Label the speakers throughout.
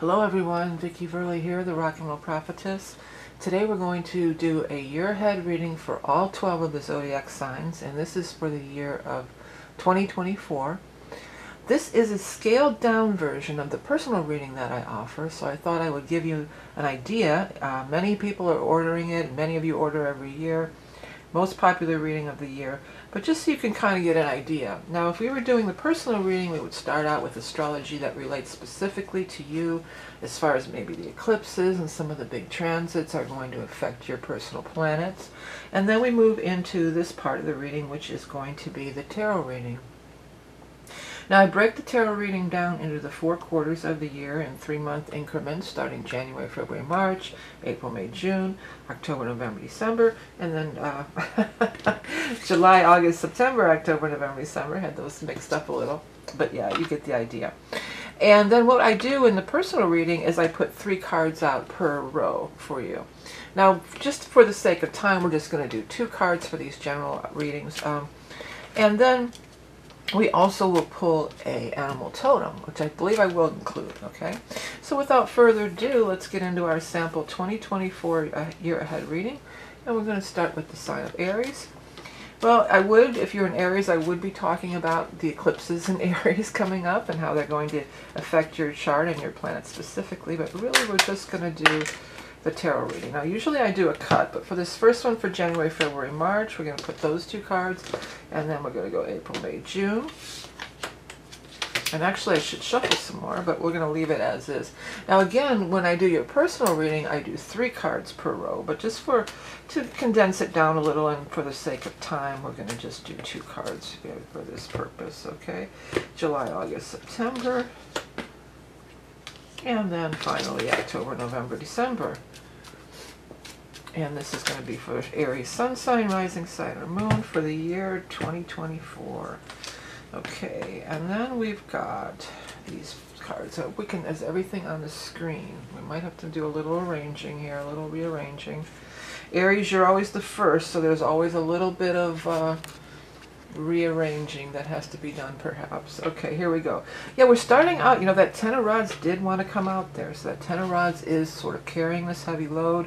Speaker 1: Hello everyone, Vickie Verlie here, the Rock and Roll Prophetess. Today we're going to do a year ahead reading for all 12 of the zodiac signs, and this is for the year of 2024. This is a scaled down version of the personal reading that I offer, so I thought I would give you an idea. Uh, many people are ordering it, many of you order every year most popular reading of the year, but just so you can kind of get an idea. Now, if we were doing the personal reading, we would start out with astrology that relates specifically to you, as far as maybe the eclipses and some of the big transits are going to affect your personal planets. And then we move into this part of the reading, which is going to be the tarot reading. Now I break the tarot reading down into the four quarters of the year in three-month increments, starting January, February, March, April, May, June, October, November, December, and then uh, July, August, September, October, November, December. Had those mixed up a little, but yeah, you get the idea. And then what I do in the personal reading is I put three cards out per row for you. Now, just for the sake of time, we're just going to do two cards for these general readings. Um, and then we also will pull a animal totem, which I believe I will include, okay? So without further ado, let's get into our sample 2024 uh, year ahead reading. And we're going to start with the sign of Aries. Well, I would, if you're in Aries, I would be talking about the eclipses in Aries coming up and how they're going to affect your chart and your planet specifically. But really, we're just going to do the tarot reading. Now usually I do a cut, but for this first one for January, February, March, we're going to put those two cards, and then we're going to go April, May, June. And actually I should shuffle some more, but we're going to leave it as is. Now again, when I do your personal reading, I do three cards per row, but just for to condense it down a little and for the sake of time, we're going to just do two cards for this purpose, okay? July, August, September. And then finally October, November, December. And this is going to be for Aries Sun sign, Rising sign, or Moon for the year 2024. Okay, and then we've got these cards. So we can, as everything on the screen, we might have to do a little arranging here, a little rearranging. Aries, you're always the first, so there's always a little bit of uh, rearranging that has to be done perhaps. Okay, here we go. Yeah, we're starting out, you know, that Ten of Rods did want to come out there. So that Ten of Rods is sort of carrying this heavy load.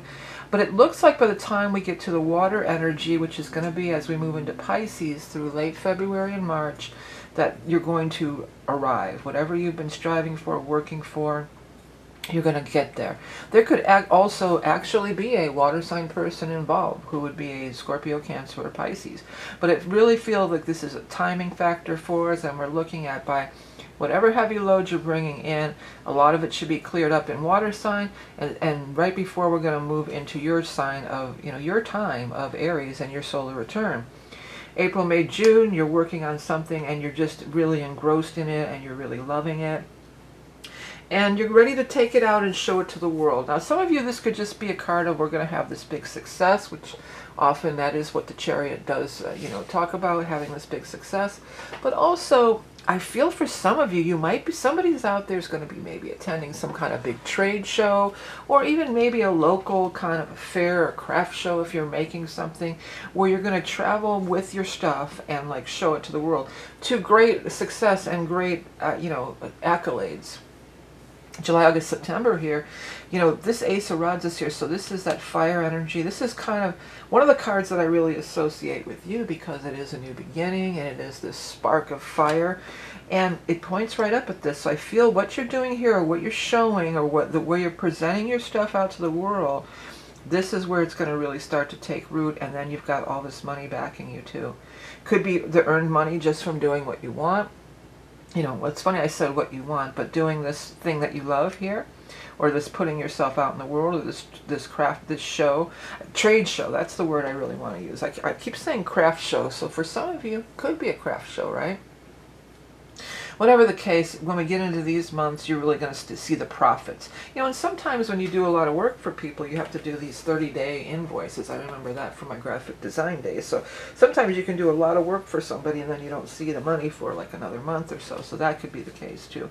Speaker 1: But it looks like by the time we get to the water energy, which is going to be as we move into Pisces through late February and March, that you're going to arrive. Whatever you've been striving for, working for, you're going to get there. There could also actually be a water sign person involved who would be a Scorpio, Cancer, or Pisces. But it really feels like this is a timing factor for us, and we're looking at by whatever heavy load you're bringing in, a lot of it should be cleared up in water sign, and, and right before we're going to move into your sign of, you know, your time of Aries and your solar return. April, May, June, you're working on something and you're just really engrossed in it and you're really loving it and you're ready to take it out and show it to the world. Now, some of you, this could just be a card of we're going to have this big success, which often that is what the chariot does, uh, you know, talk about, having this big success. But also, I feel for some of you, you might be, somebody's out there is going to be maybe attending some kind of big trade show, or even maybe a local kind of a fair or craft show if you're making something, where you're going to travel with your stuff and like show it to the world to great success and great, uh, you know, accolades. July, August, September here, you know, this Ace of Rods is here, so this is that fire energy. This is kind of one of the cards that I really associate with you because it is a new beginning and it is this spark of fire. And it points right up at this. So I feel what you're doing here or what you're showing or what the way you're presenting your stuff out to the world, this is where it's going to really start to take root and then you've got all this money backing you too. Could be the earned money just from doing what you want you know, it's funny I said what you want, but doing this thing that you love here, or this putting yourself out in the world, or this this craft, this show, trade show, that's the word I really want to use. I, I keep saying craft show, so for some of you, could be a craft show, right? Whatever the case, when we get into these months, you're really going to see the profits. You know, and sometimes when you do a lot of work for people, you have to do these 30-day invoices. I remember that from my graphic design days. So sometimes you can do a lot of work for somebody and then you don't see the money for like another month or so. So that could be the case too.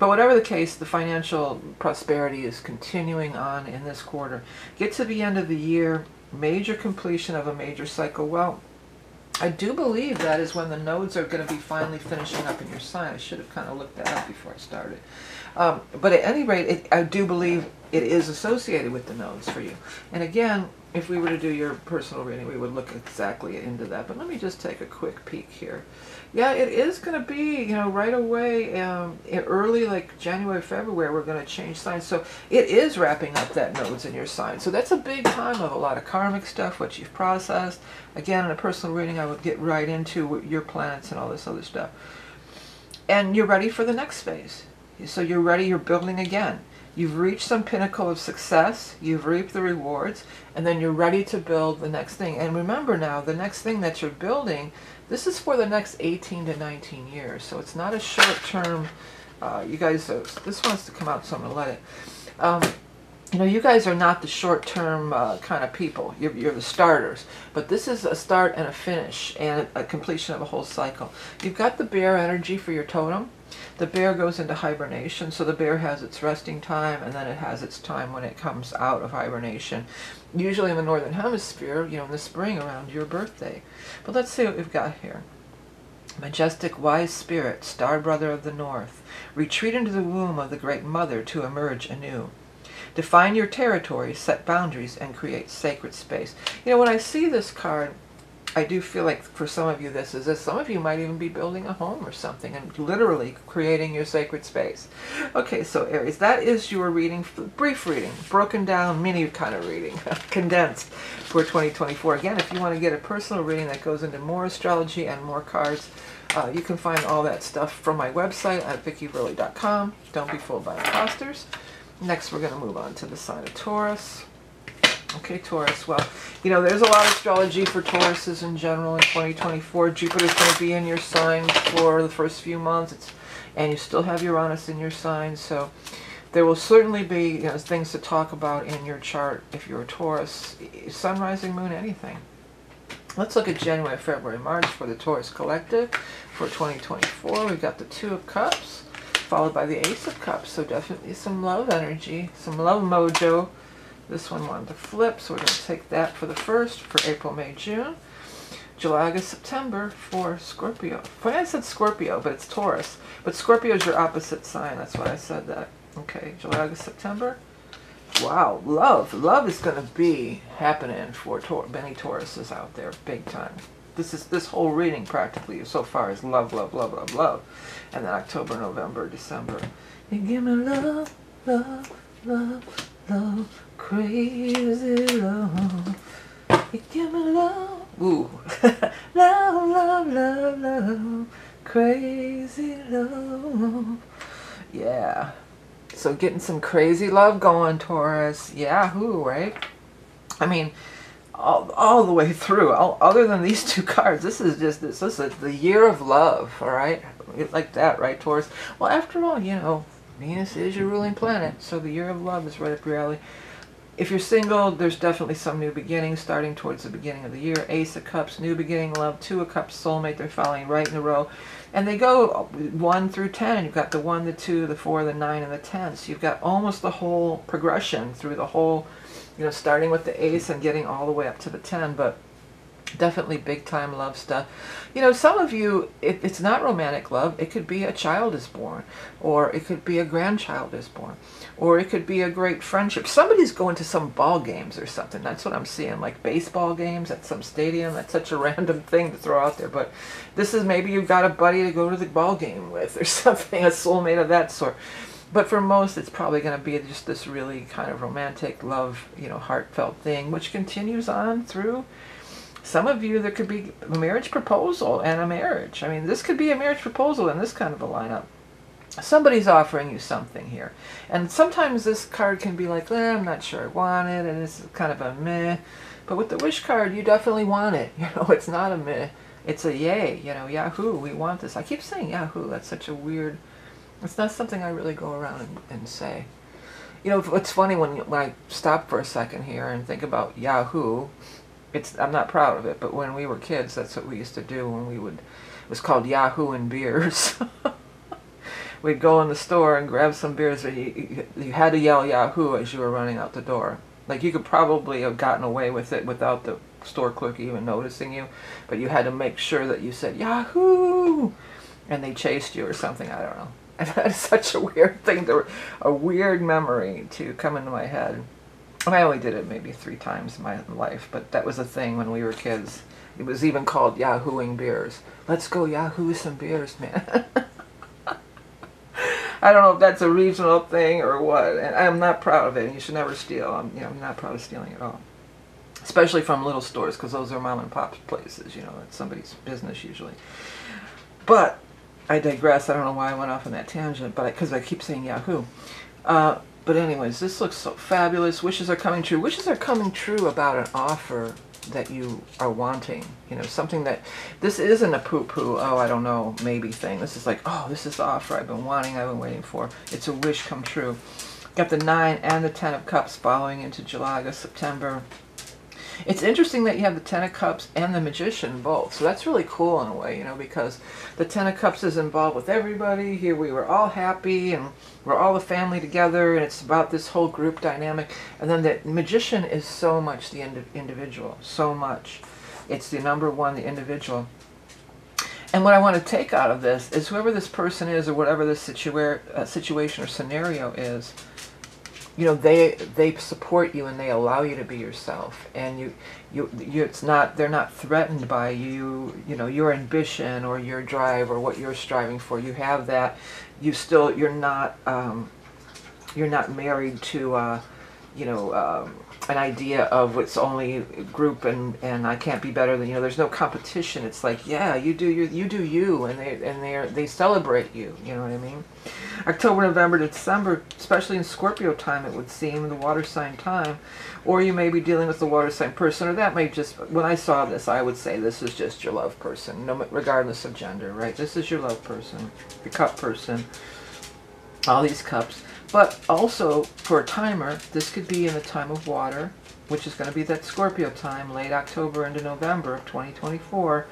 Speaker 1: But whatever the case, the financial prosperity is continuing on in this quarter. Get to the end of the year, major completion of a major cycle. Well, I do believe that is when the nodes are going to be finally finishing up in your sign. I should have kind of looked that up before I started. Um, but at any rate, it, I do believe it is associated with the nodes for you. And again, if we were to do your personal reading, we would look exactly into that. But let me just take a quick peek here. Yeah, it is going to be, you know, right away, um, early, like January, February, we're going to change signs. So it is wrapping up that nodes in your sign. So that's a big time of a lot of karmic stuff, what you've processed. Again, in a personal reading, I would get right into your planets and all this other stuff. And you're ready for the next phase. So you're ready, you're building again. You've reached some pinnacle of success, you've reaped the rewards, and then you're ready to build the next thing. And remember now, the next thing that you're building, this is for the next 18 to 19 years. So it's not a short term, uh, you guys, this wants to come out, so I'm going to let it. Um, you know, you guys are not the short-term uh, kind of people. You're, you're, the starters. But this is a start and a finish and a completion of a whole cycle. You've got the bear energy for your totem. The bear goes into hibernation, so the bear has its resting time, and then it has its time when it comes out of hibernation. Usually in the northern hemisphere, you know, in the spring around your birthday. But let's see what we've got here. Majestic wise spirit, star brother of the north, retreat into the womb of the great mother to emerge anew. Define your territory, set boundaries, and create sacred space. You know, when I see this card, I do feel like for some of you this is this. Some of you might even be building a home or something and literally creating your sacred space. Okay, so Aries, that is your reading, brief reading, broken down, mini kind of reading, condensed for 2024. Again, if you want to get a personal reading that goes into more astrology and more cards, uh, you can find all that stuff from my website at vickieverlie.com. Don't be fooled by imposters. Next, we're going to move on to the sign of Taurus. Okay, Taurus. Well, you know, there's a lot of astrology for Tauruses in general in 2024. Jupiter's going to be in your sign for the first few months. It's, and you still have Uranus in your sign. So there will certainly be you know, things to talk about in your chart if you're a Taurus. Sun, rising, moon, anything. Let's look at January, February, March for the Taurus Collective for 2024. We've got the Two of Cups followed by the Ace of Cups. So definitely some love energy, some love mojo this one wanted to flip, so we're going to take that for the first for April, May, June. July, August, September for Scorpio. I said Scorpio, but it's Taurus. But Scorpio is your opposite sign. That's why I said that. Okay, July, August, September. Wow, love. Love is going to be happening for Tor Benny Tauruses out there big time. This is this whole reading practically so far is love, love, love, love, love. And then October, November, December. You give me love, love, love, love, crazy love. You give me love. Ooh. love, love, love, love. Crazy love. Yeah. So getting some crazy love going, Taurus. Yahoo, right? I mean, all, all the way through. All, other than these two cards, this is just this, this is the year of love. All right, like that, right, Taurus? Well, after all, you know, Venus is your ruling planet, so the year of love is right up your alley. If you're single, there's definitely some new beginnings starting towards the beginning of the year. Ace of Cups, new beginning, love, Two of Cups, soulmate, they're following right in a row. And they go 1 through 10. You've got the 1, the 2, the 4, the 9, and the 10. So you've got almost the whole progression through the whole, you know, starting with the Ace and getting all the way up to the 10. But definitely big time love stuff. You know, some of you, it, it's not romantic love. It could be a child is born, or it could be a grandchild is born, or it could be a great friendship. Somebody's going to some ball games or something. That's what I'm seeing, like baseball games at some stadium. That's such a random thing to throw out there. But this is maybe you've got a buddy to go to the ball game with or something, a soulmate of that sort. But for most, it's probably going to be just this really kind of romantic love, you know, heartfelt thing, which continues on through some of you, there could be a marriage proposal and a marriage. I mean, this could be a marriage proposal in this kind of a lineup. Somebody's offering you something here. And sometimes this card can be like, eh, I'm not sure I want it, and it's kind of a meh. But with the wish card, you definitely want it. You know, it's not a meh. It's a yay. You know, Yahoo, we want this. I keep saying Yahoo. That's such a weird... It's not something I really go around and, and say. You know, it's funny when, when I stop for a second here and think about Yahoo, it's I'm not proud of it, but when we were kids, that's what we used to do when we would. It was called Yahoo and beers. We'd go in the store and grab some beers, and you, you had to yell Yahoo as you were running out the door. Like you could probably have gotten away with it without the store clerk even noticing you, but you had to make sure that you said Yahoo, and they chased you or something. I don't know. And that's such a weird thing, to, a weird memory to come into my head. I only did it maybe three times in my life, but that was a thing when we were kids. It was even called Yahooing beers. Let's go Yahoo some beers, man. I don't know if that's a regional thing or what. And I'm not proud of it. You should never steal. I'm, you know, I'm not proud of stealing at all. Especially from little stores, because those are mom and pop places. You know, it's somebody's business usually. But I digress. I don't know why I went off on that tangent, but because I, I, keep saying Yahoo. Uh, but anyways, this looks so fabulous. Wishes are coming true. Wishes are coming true about an offer that you are wanting. You know, something that this isn't a poo poo, oh, I don't know, maybe thing. This is like, oh, this is the offer I've been wanting, I've been waiting for. It's a wish come true. Got the nine and the ten of cups following into July, August, September. It's interesting that you have the Ten of Cups and the Magician both. So that's really cool in a way, you know, because the Ten of Cups is involved with everybody. Here we were all happy and we're all a family together and it's about this whole group dynamic. And then the Magician is so much the ind individual, so much. It's the number one, the individual. And what I want to take out of this is whoever this person is or whatever this situa uh, situation or scenario is, you know they they support you and they allow you to be yourself. And you you, you it's not they're not threatened by you you know your ambition or your drive or what you're striving for. You have that. You still you're not um, you're not married to uh, you know um, an idea of it's only group and and I can't be better than you know there's no competition. It's like yeah you do you you do you and they and they are, they celebrate you you know what I mean? October November December especially in Scorpio time it would seem the water sign time or you may be dealing with the water sign person or that may just when I saw this I would say this is just your love person no regardless of gender right? This is your love person your cup person all these cups but also, for a timer, this could be in the time of water, which is going to be that Scorpio time, late October into November of 2024.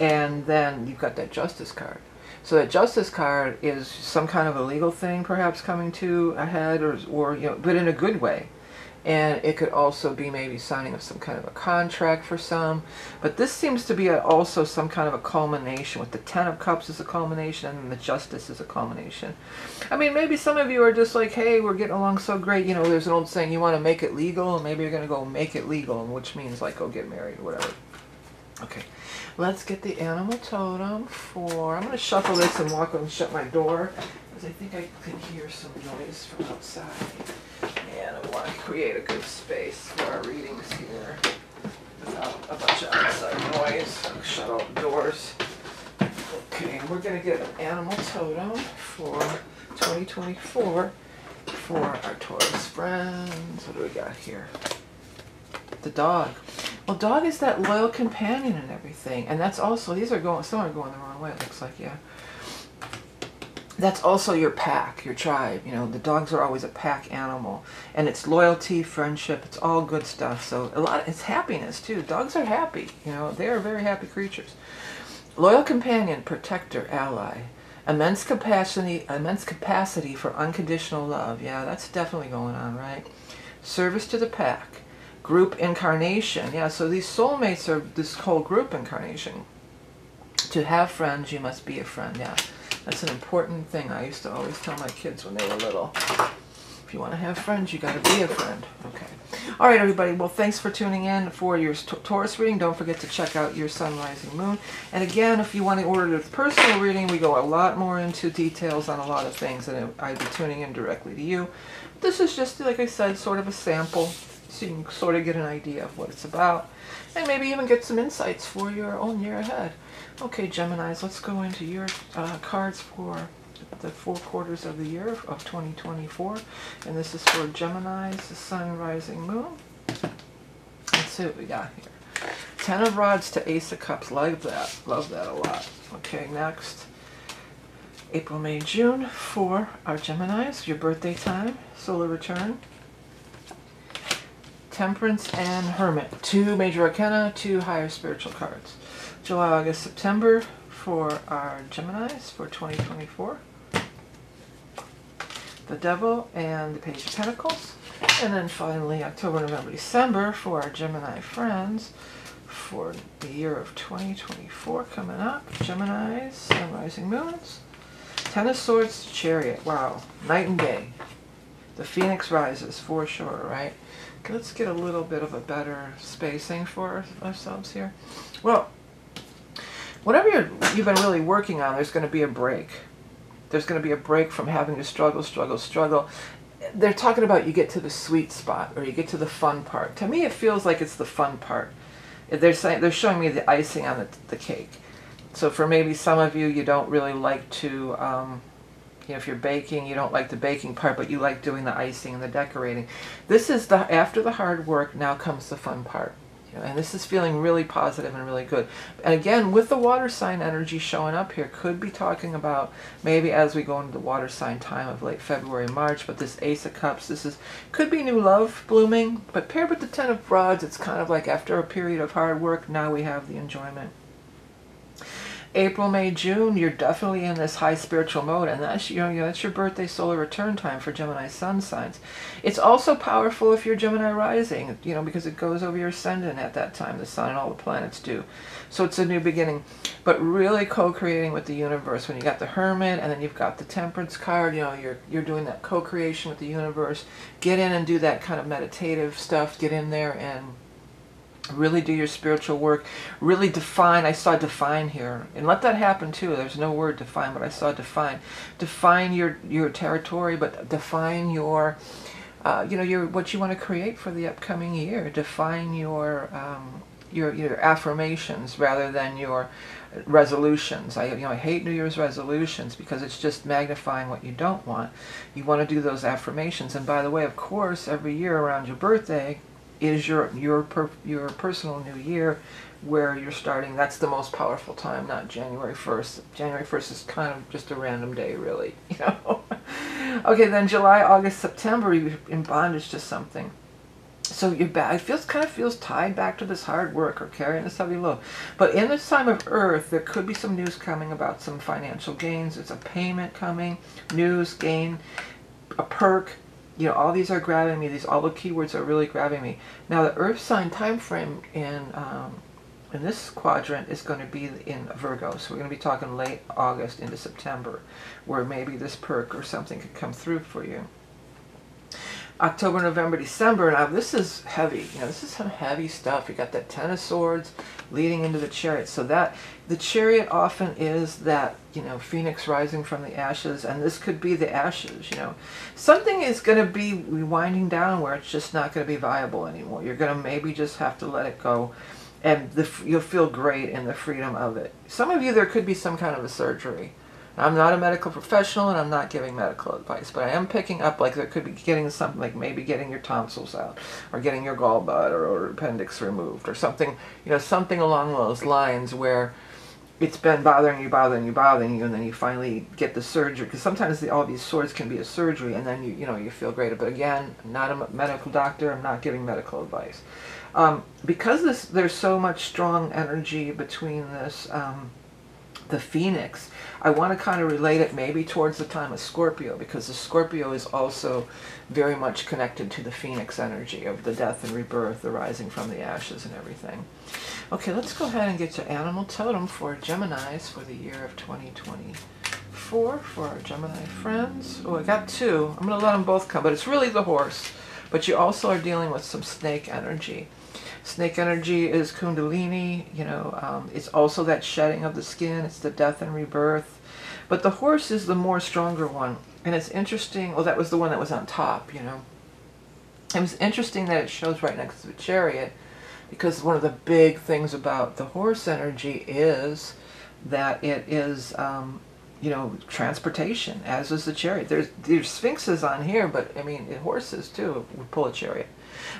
Speaker 1: And then you've got that Justice card. So that Justice card is some kind of a legal thing perhaps coming to a head, or, or you know, but in a good way and it could also be maybe signing of some kind of a contract for some. But this seems to be a, also some kind of a culmination with the Ten of Cups is a culmination and the Justice is a culmination. I mean, maybe some of you are just like, hey, we're getting along so great. You know, there's an old saying, you want to make it legal, and maybe you're going to go make it legal, which means like go get married or whatever. Okay, let's get the animal totem for, I'm going to shuffle this and walk and shut my door because I think I can hear some noise from outside. And I want to create a good space for our readings here without a bunch of outside noise. Shut the doors. Okay, we're going to get an animal totem for 2024 for our Taurus friends. What do we got here? The dog. Well, dog is that loyal companion and everything. And that's also, these are going, some are going the wrong way, it looks like, yeah that's also your pack, your tribe. You know, the dogs are always a pack animal, and it's loyalty, friendship. It's all good stuff. So a lot, it's happiness too. Dogs are happy. You know, they are very happy creatures. Loyal companion, protector, ally, immense capacity, immense capacity for unconditional love. Yeah, that's definitely going on, right? Service to the pack, group incarnation. Yeah, so these soulmates are this whole group incarnation. To have friends, you must be a friend. Yeah. That's an important thing I used to always tell my kids when they were little. If you want to have friends, you got to be a friend. Okay. All right, everybody. Well, thanks for tuning in for your Taurus reading. Don't forget to check out your Sun, Rising, Moon. And again, if you want to order the personal reading, we go a lot more into details on a lot of things, and I'd be tuning in directly to you. This is just, like I said, sort of a sample, so you can sort of get an idea of what it's about, and maybe even get some insights for your own year ahead. Okay, Geminis, let's go into your uh, cards for the four quarters of the year of 2024. And this is for Geminis, the Sun, Rising, Moon. Let's see what we got here. Ten of Rods to Ace of Cups. Love that. Love that a lot. Okay, next. April, May, June for our Geminis, your birthday time, solar return. Temperance and Hermit. Two major arcana, two higher spiritual cards. July, August, September for our Geminis for 2024. the Devil and the Page of Pentacles. And then finally, October, November, December for our Gemini friends for the year of 2024 coming up. Geminis and Rising Moons. Ten of Swords, Chariot. Wow. Night and day. The Phoenix rises for sure, right? Let's get a little bit of a better spacing for ourselves here. Well, whatever you have been really working on, there's going to be a break. There's going to be a break from having to struggle, struggle, struggle. They're talking about you get to the sweet spot or you get to the fun part. To me, it feels like it's the fun part. They're saying they're showing me the icing on the, the cake. So for maybe some of you, you don't really like to. Um, you know, if you're baking, you don't like the baking part, but you like doing the icing and the decorating. This is the after the hard work, now comes the fun part. And this is feeling really positive and really good. And again, with the water sign energy showing up here, could be talking about maybe as we go into the water sign time of late February, March, but this Ace of Cups, this is could be new love blooming, but paired with the Ten of Rods, it's kind of like after a period of hard work, now we have the enjoyment. April, May, June, you're definitely in this high spiritual mode, and that's you know, that's your birthday solar return time for Gemini sun signs. It's also powerful if you're Gemini rising, you know, because it goes over your ascendant at that time. The sun and all the planets do, so it's a new beginning. But really co-creating with the universe when you got the Hermit, and then you've got the Temperance card. You know, you're you're doing that co-creation with the universe. Get in and do that kind of meditative stuff. Get in there and really do your spiritual work really define i saw define here and let that happen too there's no word define but i saw define define your your territory but define your uh, you know your what you want to create for the upcoming year define your um, your your affirmations rather than your resolutions. I you know I hate New Year's resolutions because it's just magnifying what you don't want. You want to do those affirmations. And by the way, of course, every year around your birthday, is your your per, your personal new year where you're starting. That's the most powerful time not january 1st january 1st is kind of just a random day really you know? Okay then july august september you're in bondage to something. So your back feels kind of feels tied back to this hard work or carrying this heavy load. But in this time of earth there could be some news coming about some financial gains. It's a payment coming news gain a perk you know, all these are grabbing me. These all the keywords are really grabbing me. Now, the Earth sign time frame in um, in this quadrant is going to be in Virgo. So we're going to be talking late August into September, where maybe this perk or something could come through for you. October, November, December. Now this is heavy. You know, this is some heavy stuff. You got that Ten of Swords leading into the Chariot. So that the Chariot often is that you know Phoenix rising from the ashes, and this could be the ashes. You know, something is going to be winding down where it's just not going to be viable anymore. You're going to maybe just have to let it go, and the, you'll feel great in the freedom of it. Some of you there could be some kind of a surgery I'm not a medical professional and I'm not giving medical advice, but I am picking up like there could be getting something like maybe getting your tonsils out or getting your gallbladder or appendix removed or something, you know, something along those lines where it's been bothering you, bothering you, bothering you, and then you finally get the surgery. Because sometimes the, all these sores can be a surgery, and then you, you know, you feel great. But again, I'm not a medical doctor. I'm not giving medical advice. Um, because this, there's so much strong energy between this. Um, the phoenix, I want to kind of relate it maybe towards the time of Scorpio because the Scorpio is also very much connected to the phoenix energy of the death and rebirth, the rising from the ashes and everything. Okay, let's go ahead and get to animal totem for Geminis for the year of 2024 for our Gemini friends. Oh, I got two. I'm going to let them both come, but it's really the horse. But you also are dealing with some snake energy. Snake energy is Kundalini, you know, um, it's also that shedding of the skin, it's the death and rebirth. But the horse is the more stronger one. And it's interesting, well, that was the one that was on top, you know. It was interesting that it shows right next to the chariot because one of the big things about the horse energy is that it is, um, you know, transportation, as is the chariot. There's, there's sphinxes on here, but I mean, horses too would pull a chariot.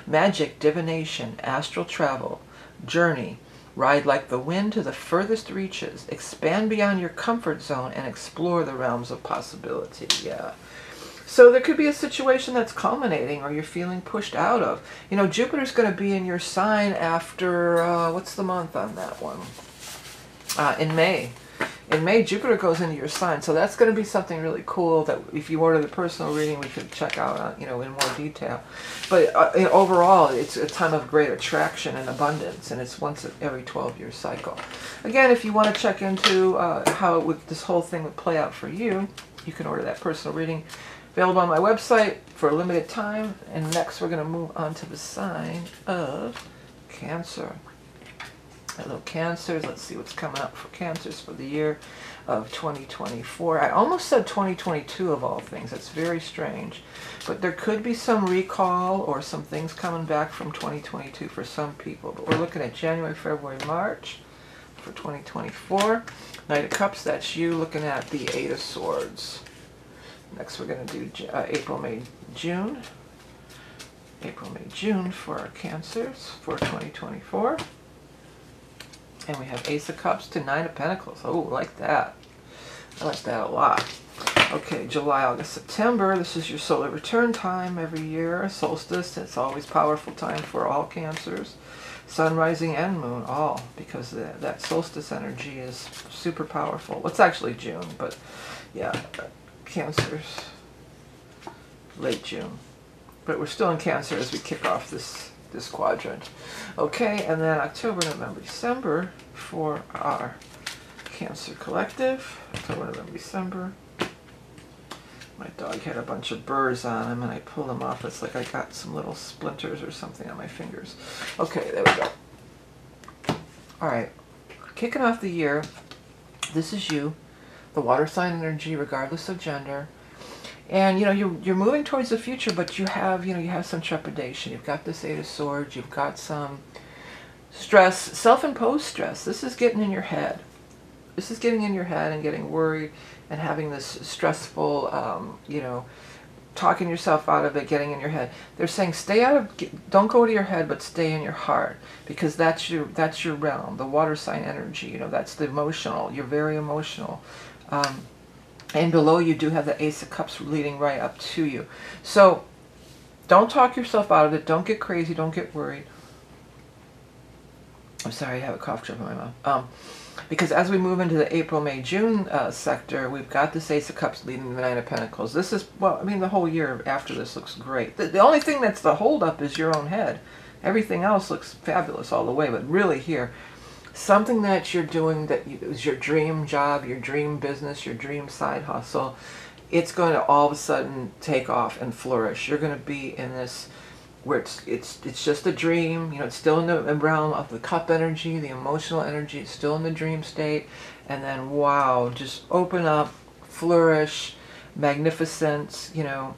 Speaker 1: Magic, divination, astral travel, journey, ride like the wind to the furthest reaches, expand beyond your comfort zone, and explore the realms of possibility. Yeah. So there could be a situation that's culminating or you're feeling pushed out of. You know, Jupiter's going to be in your sign after, uh, what's the month on that one? Uh, in May. In May, Jupiter goes into your sign, so that's going to be something really cool that if you order the personal reading, we could check out, uh, you know, in more detail. But uh, overall, it's a time of great attraction and abundance, and it's once every 12 year cycle. Again, if you want to check into uh, how it would, this whole thing would play out for you, you can order that personal reading. Available on my website for a limited time. And next, we're going to move on to the sign of Cancer. Hello, Cancers. Let's see what's coming up for Cancers for the year of 2024. I almost said 2022 of all things. That's very strange. But there could be some recall or some things coming back from 2022 for some people. But we're looking at January, February, March for 2024. Knight of Cups, that's you looking at the Eight of Swords. Next we're going to do uh, April, May, June. April, May, June for our Cancers for 2024. And we have Ace of Cups to Nine of Pentacles. Oh, like that. I like that a lot. Okay, July, August, September. This is your solar return time every year. Solstice, it's always powerful time for all Cancers. Sun, rising, and moon, all, because that solstice energy is super powerful. It's actually June, but yeah, Cancers, late June. But we're still in Cancer as we kick off this this quadrant. Okay, and then October, November, December for our Cancer Collective. October, November, December. My dog had a bunch of burrs on him and I pulled them off. It's like I got some little splinters or something on my fingers. Okay, there we go. All right, kicking off the year. This is you, the water sign energy, regardless of gender and you know you're you're moving towards the future, but you have you know you have some trepidation. You've got this Eight of Swords. You've got some stress, self-imposed stress. This is getting in your head. This is getting in your head and getting worried and having this stressful, um, you know, talking yourself out of it, getting in your head. They're saying stay out of, don't go to your head, but stay in your heart because that's your that's your realm, the water sign energy. You know, that's the emotional. You're very emotional. Um, and below you do have the Ace of Cups leading right up to you. So don't talk yourself out of it. Don't get crazy. Don't get worried. I'm sorry, I have a cough drop in my mouth. Um, because as we move into the April, May, June uh, sector, we've got this Ace of Cups leading the Nine of Pentacles. This is, well, I mean, the whole year after this looks great. The, the only thing that's the holdup is your own head. Everything else looks fabulous all the way, but really here, something that you're doing that is your dream job, your dream business, your dream side hustle, it's going to all of a sudden take off and flourish. You're going to be in this where it's it's it's just a dream. You know, it's still in the realm of the cup energy, the emotional energy. It's still in the dream state, and then wow, just open up, flourish, magnificence. You know,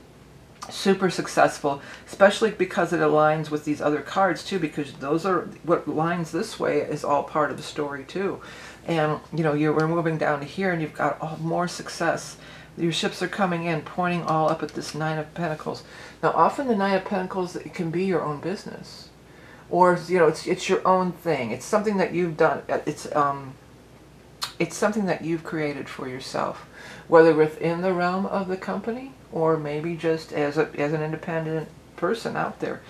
Speaker 1: super successful, especially because it aligns with these other cards too, because those are what lines this way is all part of the story too. And you know, you're moving down to here, and you've got more success. Your ships are coming in, pointing all up at this Nine of Pentacles. Now, often the Nine of Pentacles it can be your own business, or you know, it's it's your own thing. It's something that you've done. It's um, it's something that you've created for yourself, whether within the realm of the company or maybe just as a as an independent person out there.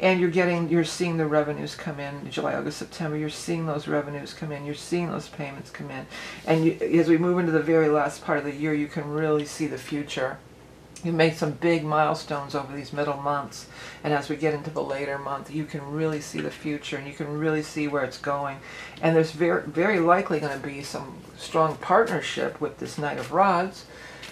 Speaker 1: And you're getting you're seeing the revenues come in July August September. You're seeing those revenues come in. You're seeing those payments come in. And you, as we move into the very last part of the year you can really see the future. You made some big milestones over these middle months. And as we get into the later month you can really see the future and you can really see where it's going. And there's very very likely going to be some strong partnership with this knight of rods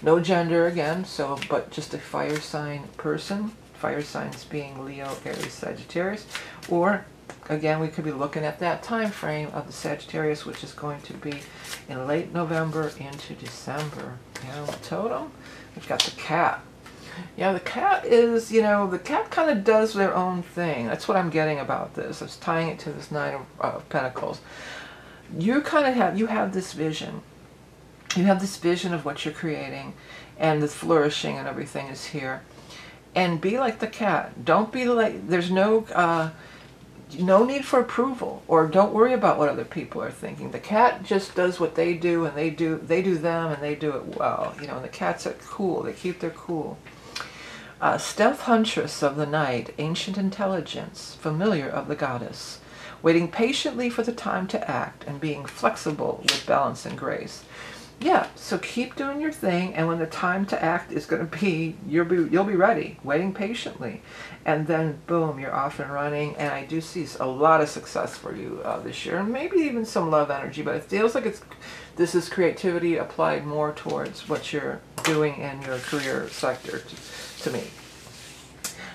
Speaker 1: no gender again, so but just a fire sign person. Fire signs being Leo, Aries, Sagittarius. Or again, we could be looking at that time frame of the Sagittarius, which is going to be in late November into December. Know, totem, we've got the cat. Yeah, the cat is, you know, the cat kind of does their own thing. That's what I'm getting about this. I was tying it to this Nine of uh, Pentacles. You kind of have, you have this vision you have this vision of what you're creating and the flourishing and everything is here. And be like the cat. Don't be like there's no uh, no need for approval or don't worry about what other people are thinking. The cat just does what they do and they do they do them and they do it well you know and the cats are cool. They keep their cool. Uh, stealth huntress of the night ancient intelligence familiar of the goddess waiting patiently for the time to act and being flexible with balance and grace. Yeah, so keep doing your thing, and when the time to act is going to be, you'll be you'll be ready, waiting patiently, and then boom, you're off and running. And I do see a lot of success for you uh, this year, and maybe even some love energy. But it feels like it's this is creativity applied more towards what you're doing in your career sector, to, to me.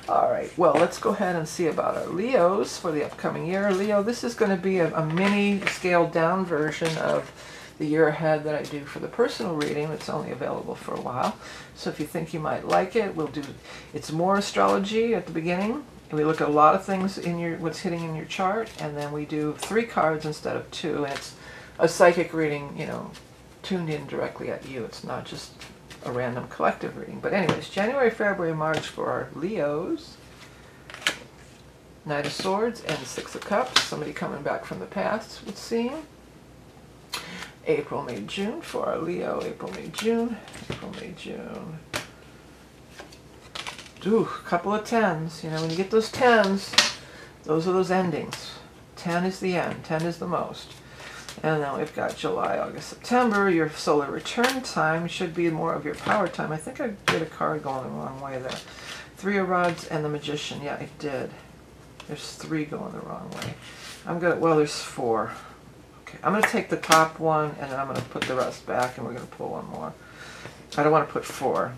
Speaker 1: All right, well, let's go ahead and see about our Leos for the upcoming year. Leo, this is going to be a, a mini scaled down version of the year ahead that I do for the personal reading that's only available for a while. So if you think you might like it, we'll do, it's more astrology at the beginning. We look at a lot of things in your, what's hitting in your chart, and then we do three cards instead of two, and it's a psychic reading, you know, tuned in directly at you. It's not just a random collective reading. But anyways, January, February, March for our Leos. Knight of Swords and Six of Cups. Somebody coming back from the past, would seem. April, May, June for our Leo. April, May, June. April, May, June. Ooh, a couple of tens. You know, when you get those tens, those are those endings. Ten is the end. Ten is the most. And then we've got July, August, September. Your solar return time should be more of your power time. I think I did a card going the wrong way there. Three of Rods and the Magician. Yeah, I did. There's three going the wrong way. I'm gonna, well, there's four. Okay, I'm gonna take the top one and then I'm gonna put the rest back and we're gonna pull one more. I don't want to put four.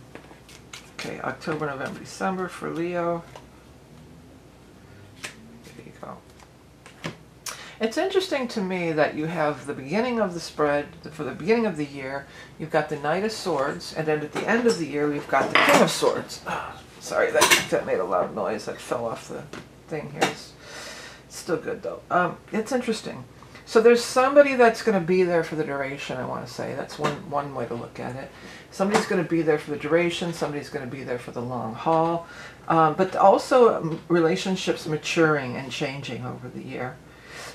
Speaker 1: Okay, October, November, December for Leo. There you go. It's interesting to me that you have the beginning of the spread, for the beginning of the year, you've got the Knight of Swords, and then at the end of the year, we've got the King of Swords. Oh, sorry, that, that made a loud noise. That fell off the thing here. It's still good, though. Um, it's interesting. So there's somebody that's going to be there for the duration, I want to say. That's one, one way to look at it. Somebody's going to be there for the duration. Somebody's going to be there for the long haul. Um, but also um, relationships maturing and changing over the year.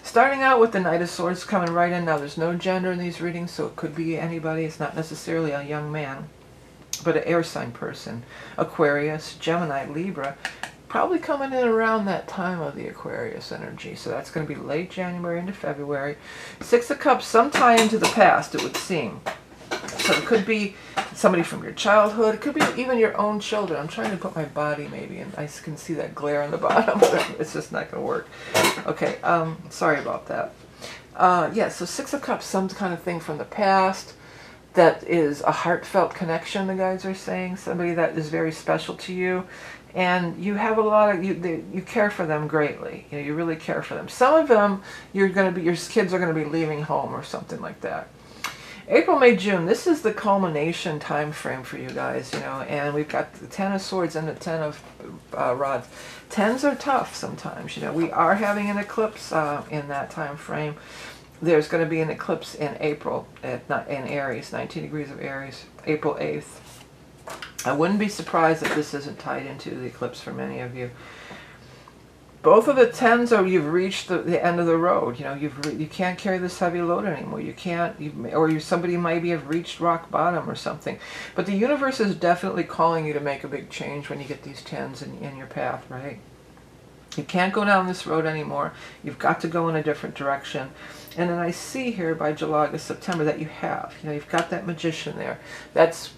Speaker 1: Starting out with the Knight of Swords coming right in. Now, there's no gender in these readings, so it could be anybody. It's not necessarily a young man, but an air sign person. Aquarius, Gemini, Libra. Probably coming in around that time of the Aquarius energy. So that's going to be late January into February. Six of Cups, some tie into the past, it would seem. So it could be somebody from your childhood. It could be even your own children. I'm trying to put my body maybe, and I can see that glare on the bottom. it's just not going to work. Okay, um, sorry about that. Uh, yeah, so Six of Cups, some kind of thing from the past that is a heartfelt connection, the guys are saying. Somebody that is very special to you. And you have a lot of, you, they, you care for them greatly. You know, you really care for them. Some of them, you're going to be, your kids are going to be leaving home or something like that. April, May, June, this is the culmination time frame for you guys, you know, and we've got the Ten of Swords and the Ten of uh, Rods. Tens are tough sometimes, you know. We are having an eclipse uh, in that time frame. There's going to be an eclipse in April at in Aries, 19 degrees of Aries, April 8th. I wouldn't be surprised if this isn't tied into the eclipse for many of you both of the tens are you've reached the, the end of the road. You know, you've you can't carry this heavy load anymore. You can't, you, or you, somebody maybe have reached rock bottom or something. But the universe is definitely calling you to make a big change when you get these tens in, in your path, right? You can't go down this road anymore. You've got to go in a different direction. And then I see here by July, August, September that you have. You know, you've got that magician there. That's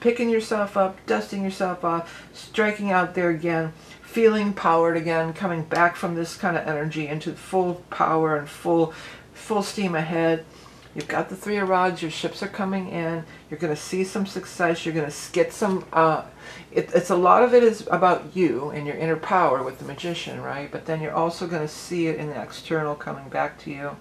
Speaker 1: picking yourself up, dusting yourself off, striking out there again feeling powered again, coming back from this kind of energy into full power and full, full steam ahead. You've got the three of rods, your ships are coming in, you're going to see some success, you're going to get some, uh, it, it's a lot of it is about you and your inner power with the magician, right? But then you're also going to see it in the external coming back to you.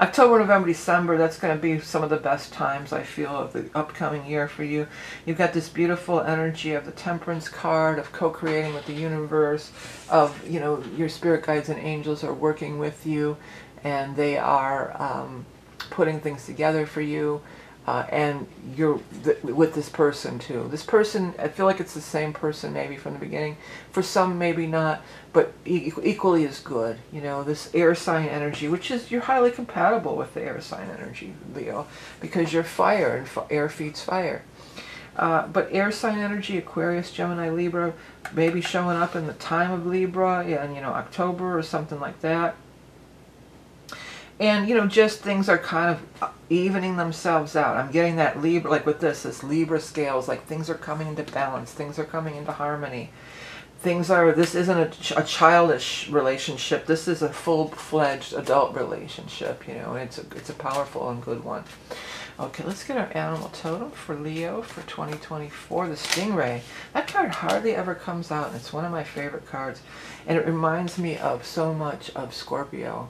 Speaker 1: October, November, December, that's going to be some of the best times, I feel, of the upcoming year for you. You've got this beautiful energy of the Temperance card, of co-creating with the universe, of, you know, your spirit guides and angels are working with you, and they are um, putting things together for you. Uh, and you're th with this person too. This person, I feel like it's the same person maybe from the beginning. For some, maybe not, but e equally as good. You know, this air sign energy, which is you're highly compatible with the air sign energy, Leo, because you're fire and air feeds fire. Uh, but air sign energy, Aquarius, Gemini, Libra, maybe showing up in the time of Libra in, you know, October or something like that. And, you know, just things are kind of evening themselves out. I'm getting that Libra, like with this, this Libra scales, like things are coming into balance, things are coming into harmony. Things are, this isn't a, ch a childish relationship, this is a full-fledged adult relationship, you know, it's a, it's a powerful and good one. Okay, let's get our animal totem for Leo for 2024, the Stingray. That card hardly ever comes out, and it's one of my favorite cards. And it reminds me of so much of Scorpio.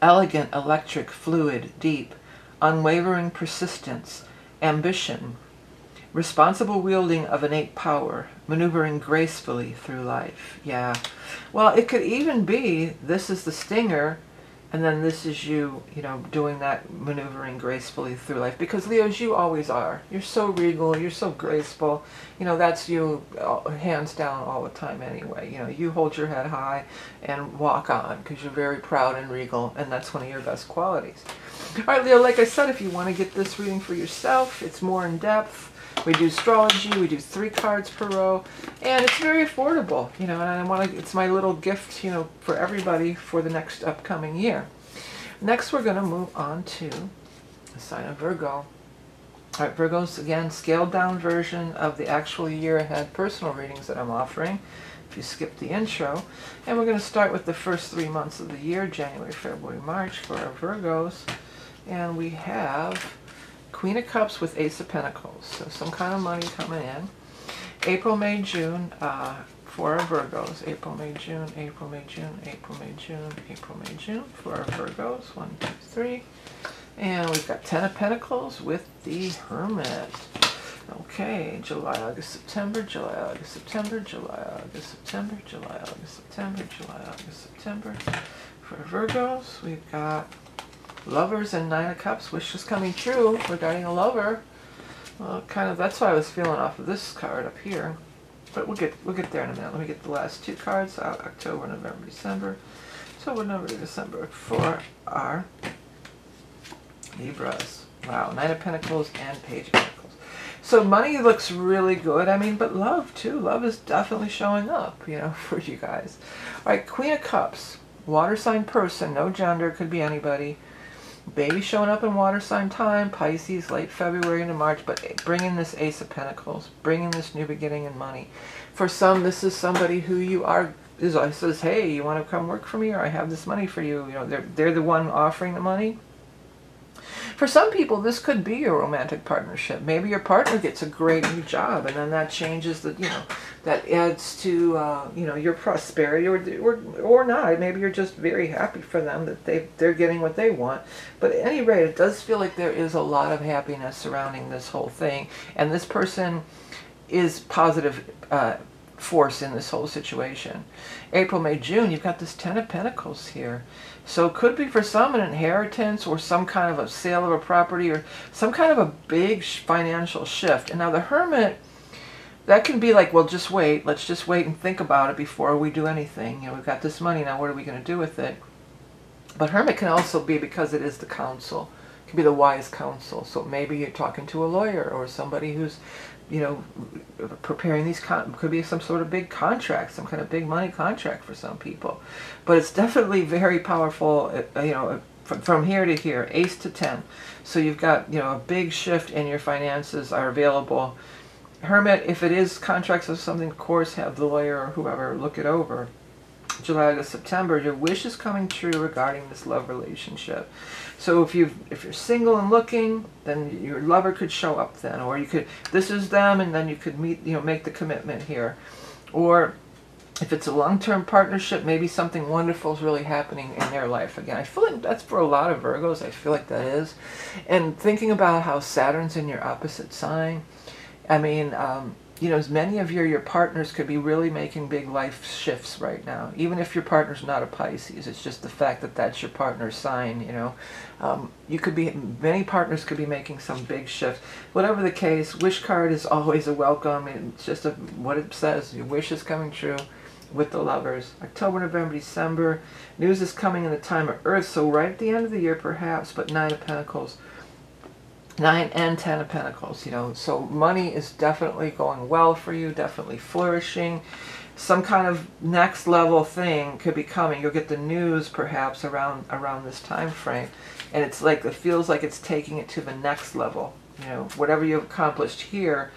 Speaker 1: Elegant, electric, fluid, deep, unwavering persistence, ambition, responsible wielding of innate power, maneuvering gracefully through life. Yeah. Well, it could even be this is the stinger and then this is you, you know, doing that maneuvering gracefully through life. Because Leos, you always are. You're so regal. You're so graceful. You know, that's you uh, hands down all the time anyway. You know, you hold your head high and walk on because you're very proud and regal. And that's one of your best qualities. All right, Leo, like I said, if you want to get this reading for yourself, it's more in depth. We do astrology, we do three cards per row, and it's very affordable, you know, and I want to, it's my little gift, you know, for everybody for the next upcoming year. Next, we're going to move on to the sign of Virgo. All right, Virgo's, again, scaled down version of the actual year ahead personal readings that I'm offering, if you skip the intro. And we're going to start with the first three months of the year, January, February, March, for our Virgos. And we have Queen of Cups with Ace of Pentacles. So some kind of money coming in. April, May, June uh, for our Virgos. April, May, June, April, May, June, April, May, June, April, May, June for our Virgos. One, two, three. And we've got Ten of Pentacles with the Hermit. Okay, July, August, September, July, August, September, July, August, September, July, August, September, July, August, September. For Virgos, we've got Lovers and Nine of Cups, wishes coming true regarding a lover. Well, kind of, that's why I was feeling off of this card up here. But we'll get we'll get there in a minute. Let me get the last two cards out, October, November, December. October, November, December for our Libras. Wow, Nine of Pentacles and Page of Pentacles. So money looks really good. I mean, but love too. Love is definitely showing up, you know, for you guys. All right, Queen of Cups. Water sign person, no gender, could be anybody. Baby showing up in water sign time, Pisces, late February into March, but bringing this Ace of Pentacles, bringing this new beginning in money. For some, this is somebody who you are, is, says, hey, you want to come work for me, or I have this money for you. You know, they're, they're the one offering the money. For some people, this could be a romantic partnership. Maybe your partner gets a great new job, and then that changes the, you know, that adds to, uh, you know, your prosperity, or, or or not. Maybe you're just very happy for them that they they're getting what they want. But at any rate, it does feel like there is a lot of happiness surrounding this whole thing, and this person is positive. Uh, force in this whole situation. April, May, June, you've got this Ten of Pentacles here. So it could be for some an inheritance or some kind of a sale of a property or some kind of a big financial shift. And now the Hermit, that can be like, well, just wait. Let's just wait and think about it before we do anything. You know, we've got this money now. What are we going to do with it? But Hermit can also be because it is the counsel. It can be the wise counsel. So maybe you're talking to a lawyer or somebody who's you know, preparing these con could be some sort of big contract, some kind of big money contract for some people. But it's definitely very powerful, uh, you know, from, here to here, ace to 10. So you've got, you know, a big shift in your finances are available. Hermit, if it is contracts of something, of course, have the lawyer or whoever look it over. July to September, your wish is coming true regarding this love relationship. So if you if you're single and looking, then your lover could show up then, or you could this is them, and then you could meet you know make the commitment here, or if it's a long-term partnership, maybe something wonderful is really happening in their life again. I feel like that's for a lot of Virgos. I feel like that is, and thinking about how Saturn's in your opposite sign. I mean. Um, you know, as many of your, your partners could be really making big life shifts right now. Even if your partner's not a Pisces, it's just the fact that that's your partner's sign, you know. Um, you could be, many partners could be making some big shift. Whatever the case, wish card is always a welcome. It's just a, what it says, your wish is coming true with the lovers. October, November, December. News is coming in the time of Earth, so right at the end of the year perhaps, but Nine of Pentacles Nine and ten of pentacles, you know, so money is definitely going well for you, definitely flourishing. Some kind of next level thing could be coming. You'll get the news perhaps around around this time frame. And it's like it feels like it's taking it to the next level. You know, whatever you've accomplished here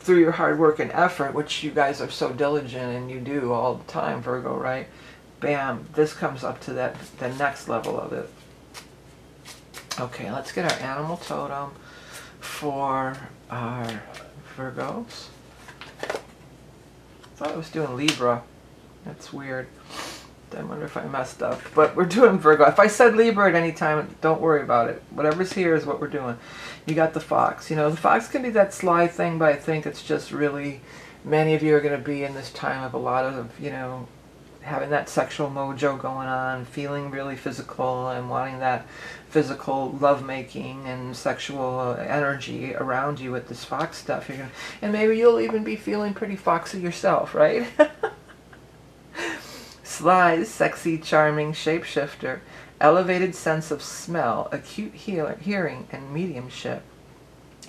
Speaker 1: through your hard work and effort, which you guys are so diligent and you do all the time, Virgo, right? Bam, this comes up to that the next level of it. Okay, let's get our animal totem for our Virgos. thought I was doing Libra. That's weird. I wonder if I messed up. But we're doing Virgo. If I said Libra at any time, don't worry about it. Whatever's here is what we're doing. You got the fox. You know, the fox can be that sly thing, but I think it's just really, many of you are going to be in this time of a lot of, you know, having that sexual mojo going on, feeling really physical and wanting that physical lovemaking and sexual energy around you with this fox stuff. Gonna, and maybe you'll even be feeling pretty foxy yourself, right? Sly, sexy, charming shapeshifter, elevated sense of smell, acute healer, hearing, and mediumship.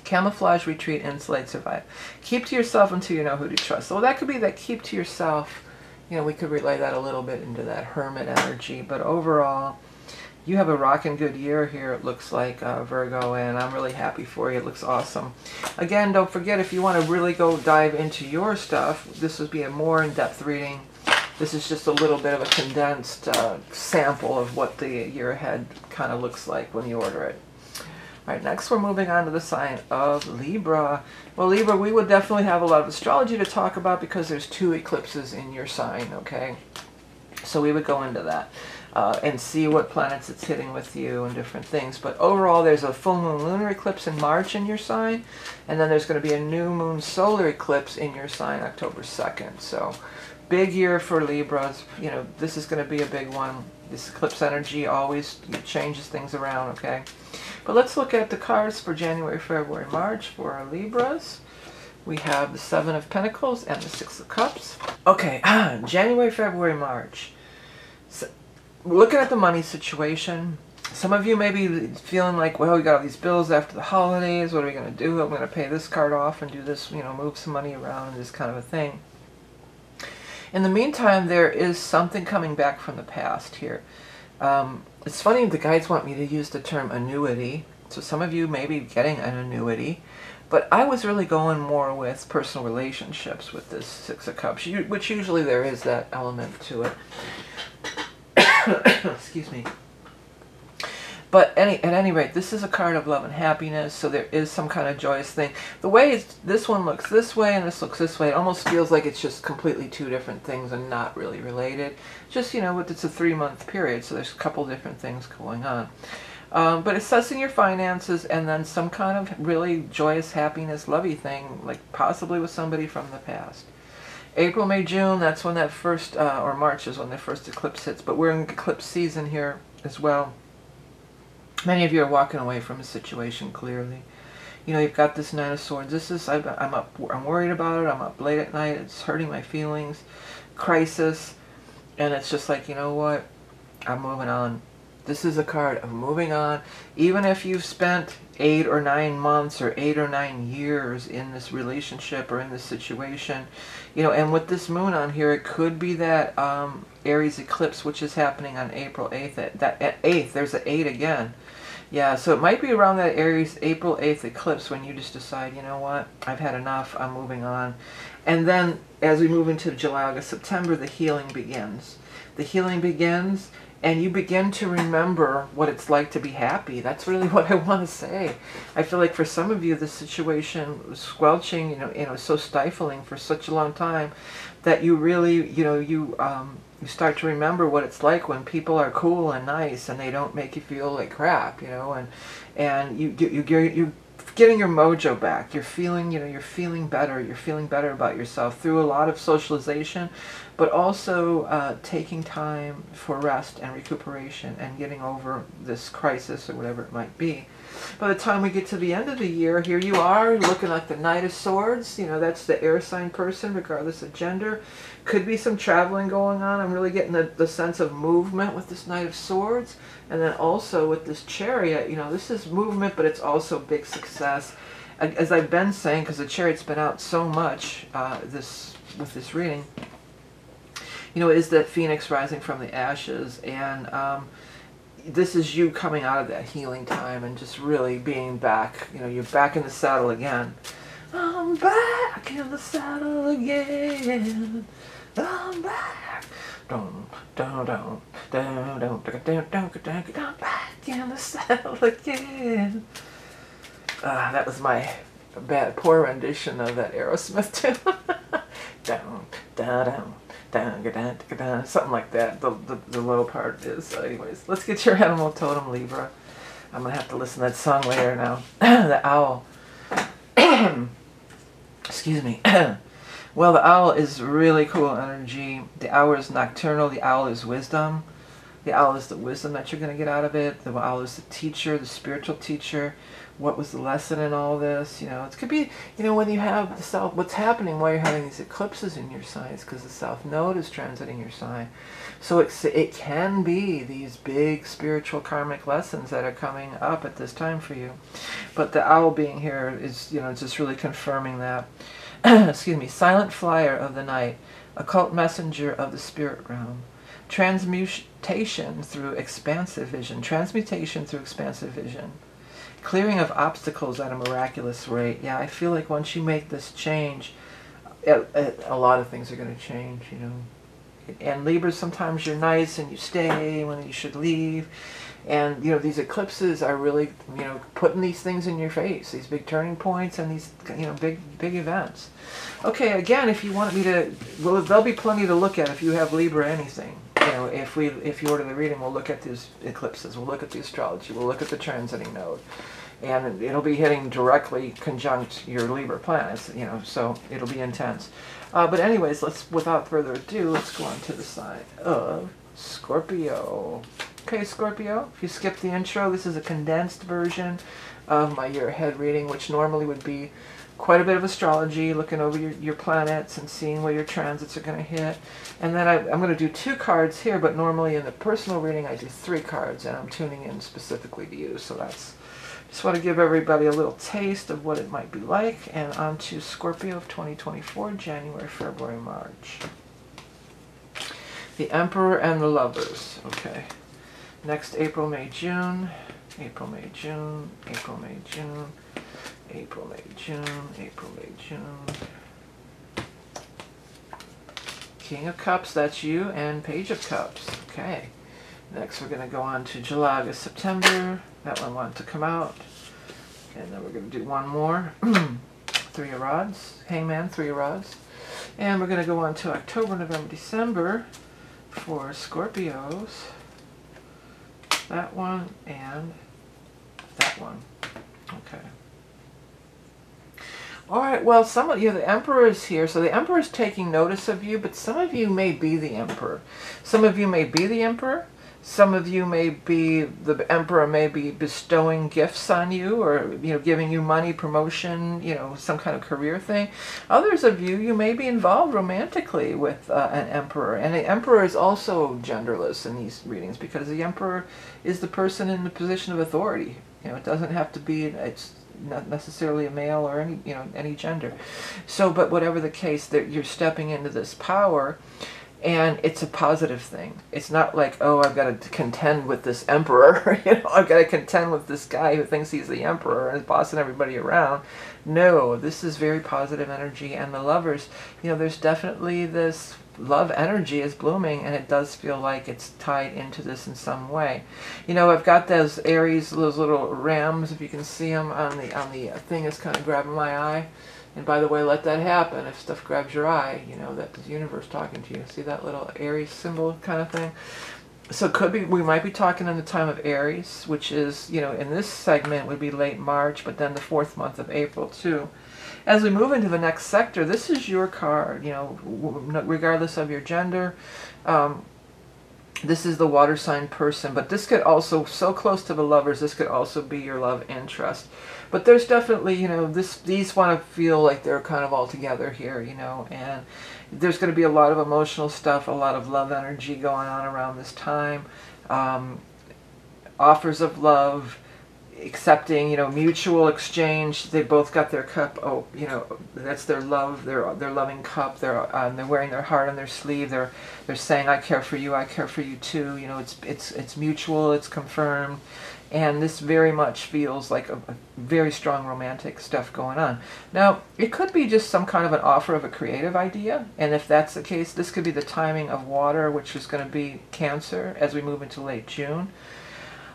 Speaker 1: Camouflage, retreat, insulate, survive. Keep to yourself until you know who to trust. So that could be that keep to yourself you know, we could relay that a little bit into that hermit energy. But overall, you have a rocking good year here, it looks like, uh, Virgo, and I'm really happy for you. It looks awesome. Again, don't forget, if you want to really go dive into your stuff, this would be a more in-depth reading. This is just a little bit of a condensed uh, sample of what the year ahead kind of looks like when you order it. All right, next we're moving on to the sign of Libra. Well, Libra, we would definitely have a lot of astrology to talk about because there's two eclipses in your sign, okay? So we would go into that uh, and see what planets it's hitting with you and different things. But overall, there's a full moon lunar eclipse in March in your sign, and then there's going to be a new moon solar eclipse in your sign October 2nd. So big year for Libras. You know, this is going to be a big one. This eclipse energy always changes things around, okay? But let's look at the cards for January, February, March for our Libras. We have the Seven of Pentacles and the Six of Cups. Okay, January, February, March. Looking at the money situation, some of you may be feeling like, well, we got all these bills after the holidays. What are we going to do? I'm going to pay this card off and do this, you know, move some money around, and this kind of a thing. In the meantime, there is something coming back from the past here. Um, it's funny, the guides want me to use the term annuity. So some of you may be getting an annuity. But I was really going more with personal relationships with this Six of Cups, which usually there is that element to it. Excuse me. But any, at any rate, this is a card of love and happiness, so there is some kind of joyous thing. The way this one looks this way and this looks this way, it almost feels like it's just completely two different things and not really related. Just, you know, it's a three-month period, so there's a couple different things going on. Um, but assessing your finances and then some kind of really joyous happiness, lovey thing, like possibly with somebody from the past. April, May, June, that's when that first, uh, or March is when the first eclipse hits, but we're in eclipse season here as well. Many of you are walking away from a situation clearly. You know, you've got this Nine of Swords. This is, I'm up, I'm worried about it. I'm up late at night. It's hurting my feelings. Crisis. And it's just like, you know what? I'm moving on. This is a card of moving on. Even if you've spent eight or nine months or eight or nine years in this relationship or in this situation, you know, and with this moon on here, it could be that um, Aries eclipse, which is happening on April 8th. That, that 8th, there's an 8 again. Yeah, so it might be around that Aries April 8th eclipse when you just decide, you know what, I've had enough, I'm moving on. And then as we move into July, August, September, the healing begins. The healing begins and you begin to remember what it's like to be happy. That's really what I want to say. I feel like for some of you, the situation was squelching, you know, you know, so stifling for such a long time that you really, you know, you um, you start to remember what it's like when people are cool and nice and they don't make you feel like crap, you know, and and you you you you're getting your mojo back. You're feeling, you know, you're feeling better. You're feeling better about yourself through a lot of socialization, but also uh, taking time for rest and recuperation and getting over this crisis or whatever it might be. By the time we get to the end of the year, here you are looking like the Knight of Swords. You know, that's the air sign person, regardless of gender. Could be some traveling going on. I'm really getting the, the sense of movement with this Knight of Swords. And then also with this Chariot, you know, this is movement, but it's also big success. As I've been saying, because the Chariot's been out so much uh, this with this reading, you know, is that Phoenix rising from the ashes. And um, this is you coming out of that healing time and just really being back. You know, you're back in the saddle again. I'm back in the saddle again. I'm back. Dun, dun, dun, dun, dun, dun, dun, dun, dun, dun, back in the saddle again. Uh, that was my bad, poor rendition of that Aerosmith tune. down, down, down something like that. The, the, the little part is. So anyways, let's get your animal totem, Libra. I'm going to have to listen to that song later now. the owl. Excuse me. well, the owl is really cool energy. The owl is nocturnal. The owl is wisdom. The owl is the wisdom that you're going to get out of it. The owl is the teacher, the spiritual teacher what was the lesson in all this? You know, it could be, you know, when you have the south, what's happening while you're having these eclipses in your signs, because the south node is transiting your sign. So it's, it can be these big spiritual karmic lessons that are coming up at this time for you. But the owl being here is, you know, just really confirming that. Excuse me, silent flyer of the night, occult messenger of the spirit realm transmutation through expansive vision, transmutation through expansive vision clearing of obstacles at a miraculous rate. Yeah, I feel like once you make this change, it, a lot of things are going to change, you know. And Libra, sometimes you're nice and you stay when you should leave. And, you know, these eclipses are really, you know, putting these things in your face, these big turning points and these, you know, big, big events. Okay, again, if you want me to, well, there'll be plenty to look at if you have Libra anything. You know, if we, if you order the reading, we'll look at these eclipses, we'll look at the astrology, we'll look at the transiting node and it'll be hitting directly conjunct your Libra planets, you know, so it'll be intense. Uh, but anyways, let's, without further ado, let's go on to the side of Scorpio. Okay, Scorpio, if you skip the intro, this is a condensed version of my year ahead reading, which normally would be quite a bit of astrology, looking over your, your planets and seeing where your transits are going to hit. And then I, am going to do two cards here, but normally in the personal reading I do three cards, and I'm tuning in specifically to you, so that's just want to give everybody a little taste of what it might be like. And on to Scorpio of 2024, January, February, March. The Emperor and the Lovers. Okay. Next April, May, June. April, May, June. April, May, June. April, May, June. April, May, June. King of Cups, that's you, and Page of Cups. Okay. Next we're going to go on to July, August, September. That one wanted to come out. And then we're going to do one more. three of rods. Hangman, three of rods. And we're going to go on to October, November, December for Scorpios. That one and that one. Okay. All right, well, some of you, the Emperor is here, so the Emperor is taking notice of you, but some of you may be the Emperor. Some of you may be the Emperor, some of you may be, the emperor may be bestowing gifts on you or, you know, giving you money, promotion, you know, some kind of career thing. Others of you, you may be involved romantically with uh, an emperor. And the emperor is also genderless in these readings because the emperor is the person in the position of authority. You know, it doesn't have to be, it's not necessarily a male or any, you know, any gender. So, but whatever the case, that you're stepping into this power and it's a positive thing. It's not like, oh, I've got to contend with this emperor. you know, I've got to contend with this guy who thinks he's the emperor and is bossing everybody around. No, this is very positive energy. And the lovers, you know, there's definitely this love energy is blooming, and it does feel like it's tied into this in some way. You know, I've got those Aries, those little rams, if you can see them on the on the thing, is kind of grabbing my eye. And by the way, let that happen. If stuff grabs your eye, you know, that the universe talking to you. See that little Aries symbol kind of thing? So could be, we might be talking in the time of Aries, which is, you know, in this segment would be late March, but then the fourth month of April too. As we move into the next sector, this is your card, you know, regardless of your gender. Um, this is the water sign person, but this could also, so close to the lovers, this could also be your love interest. But there's definitely, you know, this these want to feel like they're kind of all together here, you know, and there's going to be a lot of emotional stuff, a lot of love energy going on around this time. Um, offers of love, accepting, you know, mutual exchange. They both got their cup. Oh, you know, that's their love, their their loving cup. They're um, they're wearing their heart on their sleeve. They're they're saying, "I care for you. I care for you too." You know, it's it's it's mutual. It's confirmed, and this very much feels like a, a very strong romantic stuff going on. Now, it could be just some kind of an offer of a creative idea, and if that's the case, this could be the timing of water, which is going to be Cancer as we move into late June.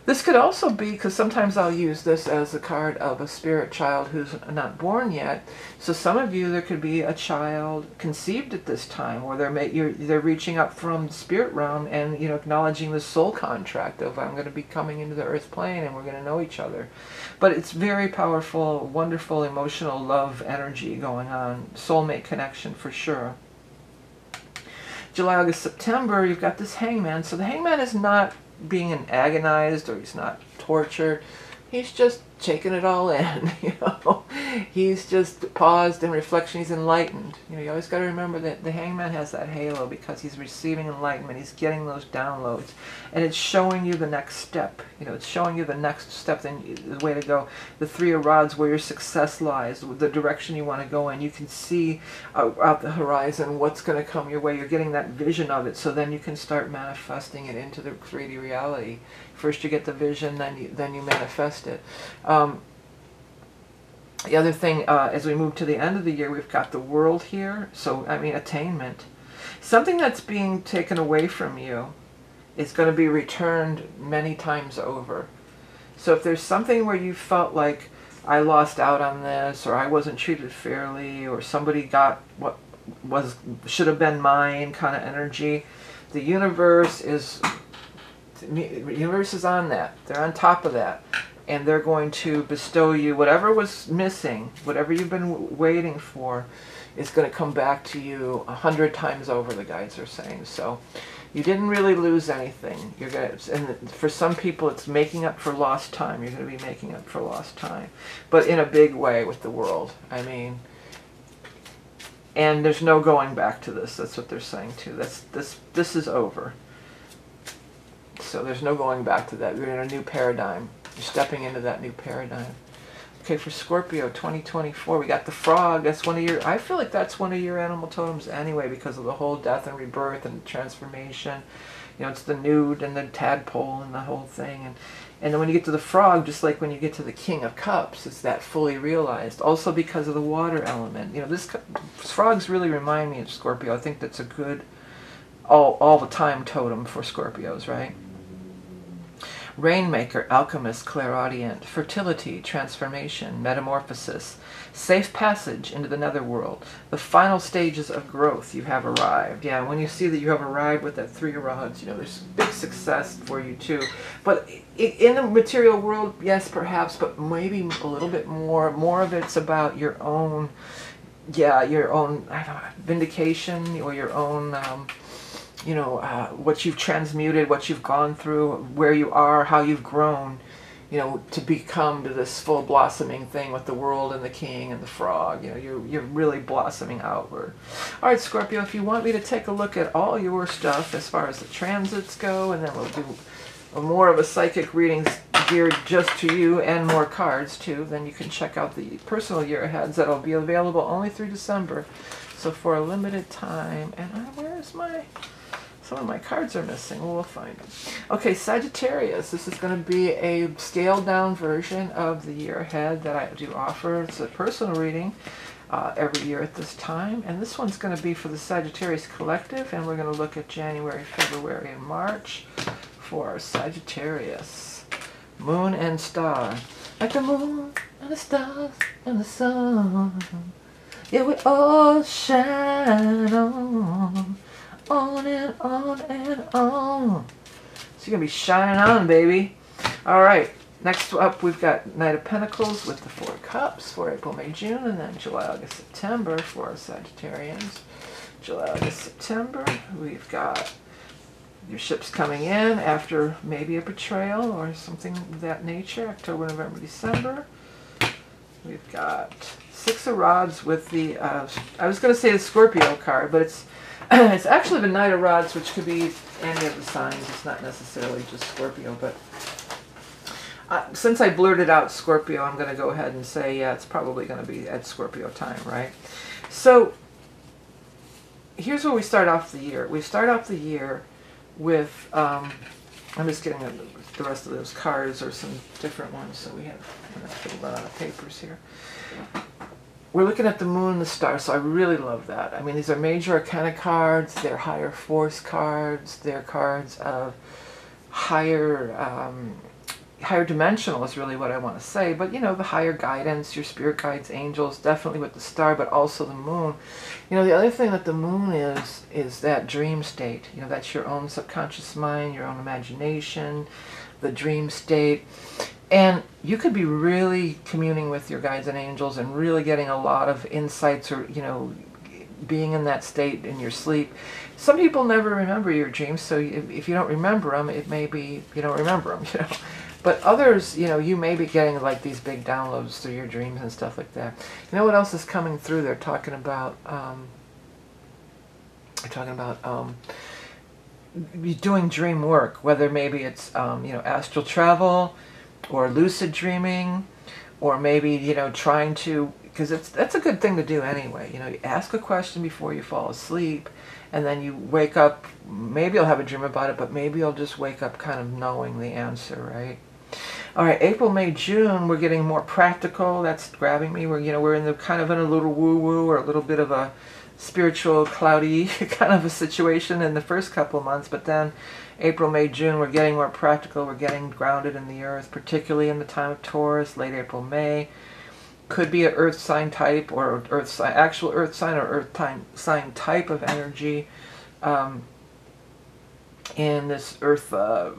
Speaker 1: This could also be, because sometimes I'll use this as a card of a spirit child who's not born yet. So some of you, there could be a child conceived at this time, or they're you're, they're reaching up from the spirit realm and you know acknowledging the soul contract of I'm going to be coming into the earth plane and we're going to know each other. But it's very powerful, wonderful, emotional love energy going on, soulmate connection for sure. July, August, September, you've got this hangman. So the hangman is not being an agonized or he's not tortured. He's just taking it all in, you know. He's just paused in reflection. He's enlightened. You know, you always got to remember that the hangman has that halo because he's receiving enlightenment. He's getting those downloads, and it's showing you the next step. You know, it's showing you the next step, then the way to go. The three of rods, where your success lies, the direction you want to go in. You can see out, out the horizon what's going to come your way. You're getting that vision of it, so then you can start manifesting it into the 3D reality. First, you get the vision, then you then you manifest it. Um, the other thing, uh, as we move to the end of the year, we've got the world here. So, I mean, attainment. Something that's being taken away from you is going to be returned many times over. So if there's something where you felt like I lost out on this, or I wasn't treated fairly, or somebody got what was should have been mine kind of energy, the universe is the universe is on that. They're on top of that and they're going to bestow you whatever was missing, whatever you've been waiting for, is going to come back to you a hundred times over. The guides are saying so. You didn't really lose anything. You're going to, and for some people, it's making up for lost time. You're going to be making up for lost time, but in a big way with the world. I mean, and there's no going back to this. That's what they're saying too. That's this. This is over. So there's no going back to that. We're in a new paradigm. You're stepping into that new paradigm. Okay, for Scorpio 2024, we got the frog. That's one of your, I feel like that's one of your animal totems anyway because of the whole death and rebirth and transformation. You know, it's the nude and the tadpole and the whole thing. And, and then when you get to the frog, just like when you get to the King of Cups, it's that fully realized. Also because of the water element. You know, this frogs really remind me of Scorpio. I think that's a good all, all the time totem for Scorpios, right? Rainmaker, alchemist, clairaudient, fertility, transformation, metamorphosis, safe passage into the netherworld, the final stages of growth, you have arrived. Yeah, when you see that you have arrived with that three rods, you know, there's big success for you too. But in the material world, yes, perhaps, but maybe a little bit more. More of it's about your own, yeah, your own know, vindication or your own. Um, you know, uh, what you've transmuted, what you've gone through, where you are, how you've grown, you know, to become to this full blossoming thing with the world and the king and the frog. You know, you're, you're really blossoming outward. All right, Scorpio, if you want me to take a look at all your stuff as far as the transits go, and then we'll do more of a psychic readings geared just to you and more cards too, then you can check out the personal year aheads that'll be available only through December. So for a limited time, and I, where's my... Some of my cards are missing. Well, find them. Okay, Sagittarius. This is going to be a scaled down version of the year ahead that I do offer. It's a personal reading uh, every year at this time. And this one's going to be for the Sagittarius Collective. And we're going to look at January, February, and March for Sagittarius. Moon and star. Like the moon and the stars and the sun. Yeah, we all shine on on and on and on. So you're going to be shining on, baby. All right. Next up, we've got Knight of Pentacles with the Four Cups for April, May, June, and then july august september for sagittarians july august september we've got your ship's coming in after maybe a betrayal or something of that nature, October, November, December. We've got Six of Rods with the, uh, I was going to say the Scorpio card, but it's it's actually the Knight of Rods, which could be any of the signs. It's not necessarily just Scorpio, but uh, since I blurted out Scorpio, I'm going to go ahead and say, yeah, it's probably going to be at Scorpio time, right? So here's where we start off the year. We start off the year with, um, I'm just getting the rest of those cards or some different ones, so we have a lot of papers here. We're looking at the moon and the stars, so I really love that. I mean, these are major arcana cards, they're higher force cards, they're cards of higher um, higher dimensional is really what I want to say, but you know, the higher guidance, your spirit guides, angels, definitely with the star, but also the moon. You know, the other thing that the moon is, is that dream state. You know, that's your own subconscious mind, your own imagination, the dream state. And you could be really communing with your guides and angels and really getting a lot of insights or, you know, being in that state in your sleep. Some people never remember your dreams, so if, if you don't remember them, it may be you don't remember them, you know. But others, you know, you may be getting like these big downloads through your dreams and stuff like that. You know what else is coming through? They're talking about, um, they're talking about um, doing dream work, whether maybe it's, um, you know, astral travel or lucid dreaming, or maybe, you know, trying to, because it's that's a good thing to do anyway. You know, you ask a question before you fall asleep, and then you wake up, maybe you'll have a dream about it, but maybe you'll just wake up kind of knowing the answer, right? All right, April, May, June, we're getting more practical. That's grabbing me. We're, you know, we're in the kind of in a little woo-woo or a little bit of a spiritual, cloudy kind of a situation in the first couple of months. But then April, May, June, we're getting more practical. We're getting grounded in the earth, particularly in the time of Taurus, late April, May. Could be an earth sign type or earth sign, actual earth sign or earth time, sign type of energy. Um, in this earth uh,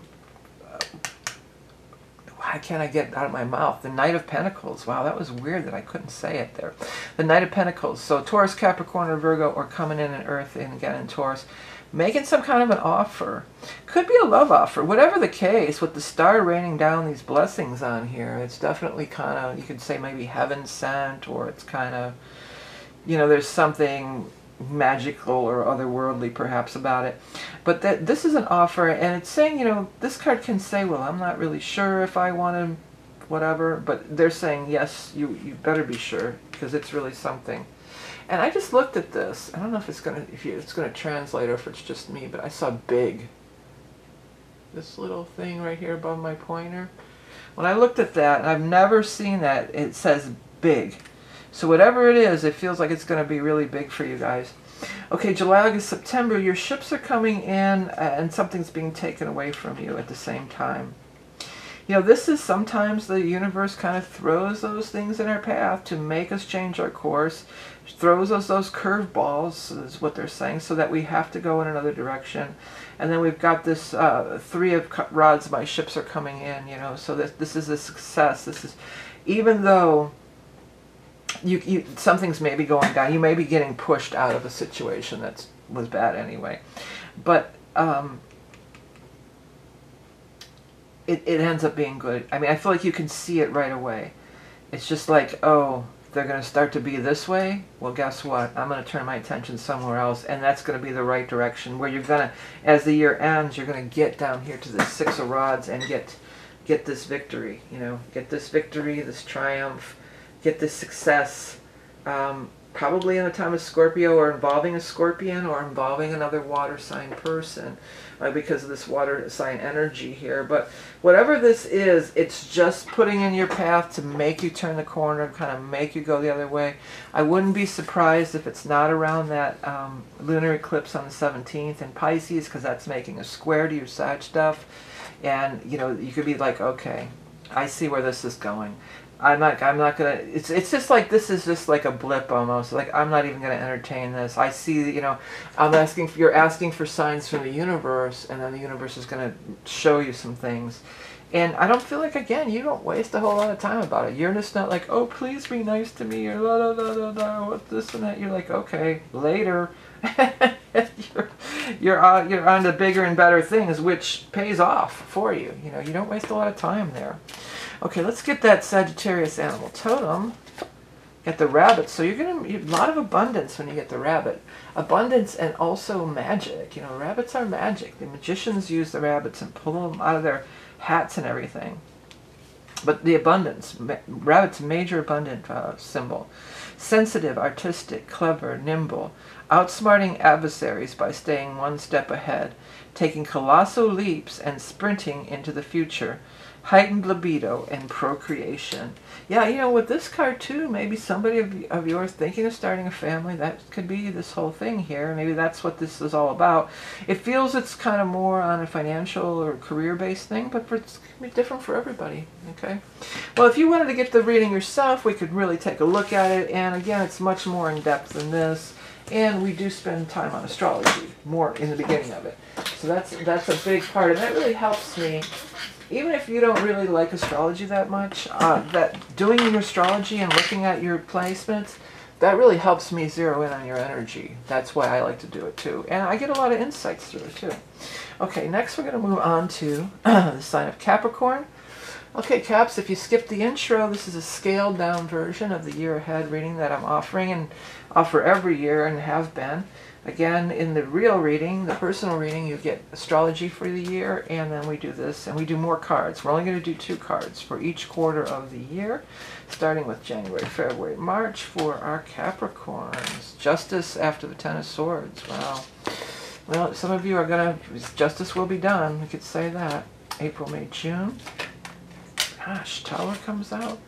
Speaker 1: why can't I get out of my mouth? The Knight of Pentacles. Wow, that was weird that I couldn't say it there. The Knight of Pentacles. So Taurus, Capricorn, or Virgo, are coming in in Earth and again in Taurus, making some kind of an offer. Could be a love offer. Whatever the case, with the star raining down these blessings on here, it's definitely kind of, you could say maybe heaven sent, or it's kind of, you know, there's something magical or otherworldly perhaps about it. But that this is an offer and it's saying, you know, this card can say, well, I'm not really sure if I want to whatever, but they're saying, yes, you, you better be sure because it's really something. And I just looked at this. I don't know if it's going to if you, it's to translate or if it's just me, but I saw big. This little thing right here above my pointer. When I looked at that, I've never seen that, it says big. So whatever it is, it feels like it's going to be really big for you guys. Okay, July, August, September, your ships are coming in uh, and something's being taken away from you at the same time. You know, this is sometimes the universe kind of throws those things in our path to make us change our course, throws us those curveballs, is what they're saying, so that we have to go in another direction. And then we've got this uh, three of rods, my ships are coming in, you know, so that this is a success. This is, even though you, you something's maybe going down. You may be getting pushed out of a situation that was bad anyway. But um, it, it ends up being good. I mean, I feel like you can see it right away. It's just like, oh, they're going to start to be this way. Well, guess what? I'm going to turn my attention somewhere else, and that's going to be the right direction. Where you're going to, as the year ends, you're going to get down here to the Six of Rods and get get this victory. You know, get this victory, this triumph get this success um, probably in the time of Scorpio or involving a scorpion or involving another water sign person uh, because of this water sign energy here. But whatever this is, it's just putting in your path to make you turn the corner, and kind of make you go the other way. I wouldn't be surprised if it's not around that um, lunar eclipse on the 17th in Pisces because that's making a square to your side stuff. And, you know, you could be like, okay, I see where this is going. I'm not. I'm not gonna. It's. It's just like this is just like a blip almost. Like I'm not even gonna entertain this. I see. You know, I'm asking. For, you're asking for signs from the universe, and then the universe is gonna show you some things. And I don't feel like again, you don't waste a whole lot of time about it. You're just not like, oh, please be nice to me, or la la la la la, what this and that. You're like, okay, later. you're, you're uh, you're on the bigger and better things, which pays off for you. You know, you don't waste a lot of time there. Okay, let's get that Sagittarius animal totem. Get the rabbit. So you're gonna a lot of abundance when you get the rabbit. Abundance and also magic. You know, rabbits are magic. The magicians use the rabbits and pull them out of their hats and everything. But the abundance, rabbit's major abundant uh, symbol. Sensitive, artistic, clever, nimble, outsmarting adversaries by staying one step ahead, taking colossal leaps and sprinting into the future, heightened libido and procreation. Yeah, you know, with this card too, maybe somebody of, of yours thinking of starting a family, that could be this whole thing here. Maybe that's what this is all about. It feels it's kind of more on a financial or career-based thing, but it's be different for everybody, okay? Well, if you wanted to get the reading yourself, we could really take a look at it, and again, it's much more in-depth than this. And we do spend time on astrology, more in the beginning of it. So that's that's a big part, and that really helps me even if you don't really like astrology that much, uh, that doing your astrology and looking at your placements, that really helps me zero in on your energy. That's why I like to do it too. And I get a lot of insights through it too. Okay, next we're going to move on to the sign of Capricorn. Okay, Caps, if you skip the intro, this is a scaled down version of the year ahead reading that I'm offering and offer every year and have been. Again, in the real reading, the personal reading, you get astrology for the year, and then we do this, and we do more cards. We're only going to do two cards for each quarter of the year, starting with January, February, March for our Capricorns. Justice after the Ten of Swords. Wow. Well, some of you are going to, justice will be done. We could say that. April, May, June. Gosh, Tower comes out.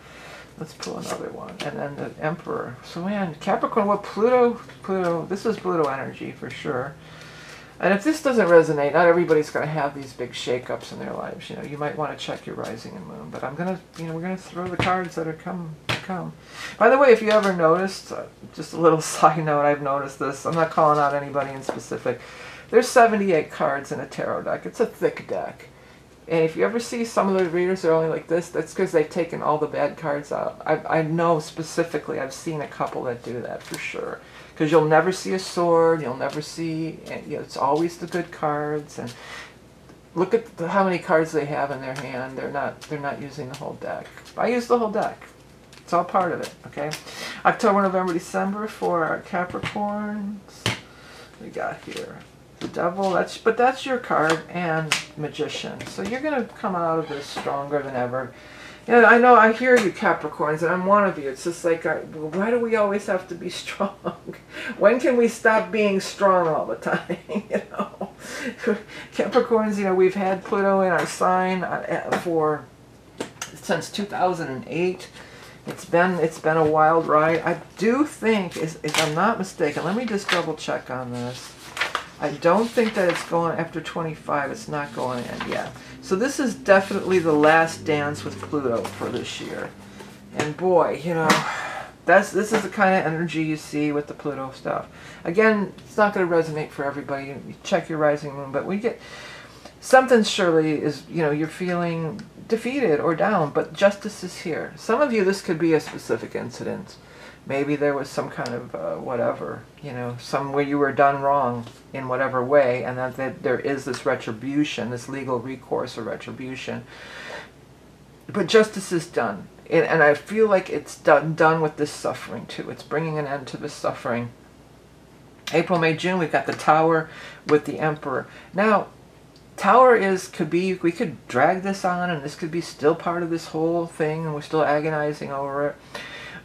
Speaker 1: Let's pull another one. And then the Emperor. So man, Capricorn, what Pluto, Pluto, this is Pluto energy for sure. And if this doesn't resonate, not everybody's going to have these big shakeups in their lives. You know, you might want to check your rising and moon. But I'm going to, you know, we're going to throw the cards that are come. come. By the way, if you ever noticed, uh, just a little side note, I've noticed this. I'm not calling out anybody in specific. There's 78 cards in a tarot deck. It's a thick deck. And if you ever see some of the readers are only like this, that's because they've taken all the bad cards out. I, I know specifically, I've seen a couple that do that for sure. Because you'll never see a sword, you'll never see, you know, it's always the good cards. And look at the, how many cards they have in their hand. They're not, they're not using the whole deck. I use the whole deck. It's all part of it, okay? October, November, December for our Capricorns. we got here? The devil. That's but that's your card and magician. So you're going to come out of this stronger than ever. And I know I hear you Capricorns and I'm one of you. It's just like I, why do we always have to be strong? When can we stop being strong all the time you know? Capricorns you know we've had Pluto in our sign uh, for since 2008 it's been it's been a wild ride. I do think if I'm not mistaken let me just double check on this I don't think that it's going after 25. It's not going in yet. So this is definitely the last dance with Pluto for this year. And boy, you know, that's this is the kind of energy you see with the Pluto stuff. Again, it's not going to resonate for everybody. You check your rising moon, but we get something surely is, you know, you're feeling defeated or down, but justice is here. Some of you, this could be a specific incident maybe there was some kind of uh, whatever, you know, somewhere you were done wrong in whatever way, and that, that there is this retribution, this legal recourse or retribution. But justice is done. And, and I feel like it's done, done with this suffering too. It's bringing an end to the suffering. April, May, June, we've got the Tower with the Emperor. Now, Tower is, could be, we could drag this on and this could be still part of this whole thing and we're still agonizing over it.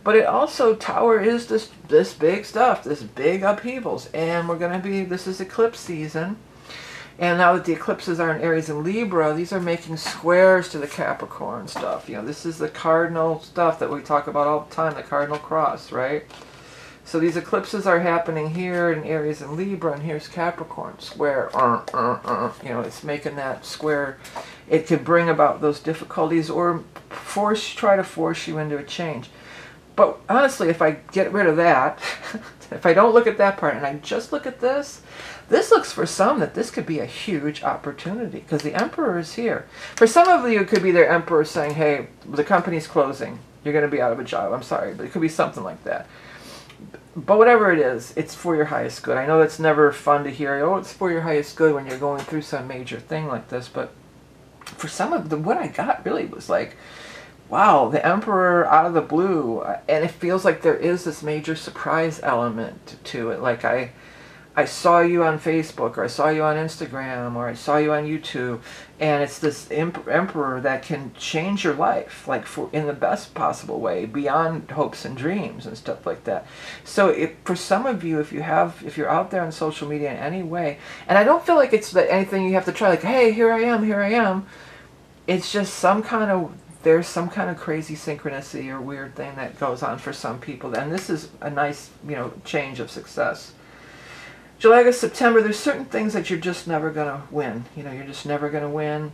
Speaker 1: But it also, Tower is this, this big stuff, this big upheavals. And we're going to be, this is eclipse season. And now that the eclipses are in Aries and Libra, these are making squares to the Capricorn stuff. You know, this is the cardinal stuff that we talk about all the time, the cardinal cross, right? So these eclipses are happening here in Aries and Libra, and here's Capricorn, square, uh, uh, uh, you know, it's making that square. It could bring about those difficulties or force, try to force you into a change. But honestly, if I get rid of that, if I don't look at that part and I just look at this, this looks for some that this could be a huge opportunity because the emperor is here. For some of you, it could be their emperor saying, hey, the company's closing. You're going to be out of a job. I'm sorry, but it could be something like that. but whatever it is, it's for your highest good. I know that's never fun to hear, oh, it's for your highest good when you're going through some major thing like this, but for some of the, what I got really was like, wow, the Emperor out of the blue, uh, and it feels like there is this major surprise element to it. Like I, I saw you on Facebook, or I saw you on Instagram, or I saw you on YouTube, and it's this emperor that can change your life, like for in the best possible way, beyond hopes and dreams and stuff like that. So, if, for some of you, if you have, if you're out there on social media in any way, and I don't feel like it's that anything you have to try, like, hey, here I am, here I am. It's just some kind of there's some kind of crazy synchronicity or weird thing that goes on for some people, and this is a nice, you know, change of success. July, August, September, there's certain things that you're just never going to win. You know, you're just never going to win.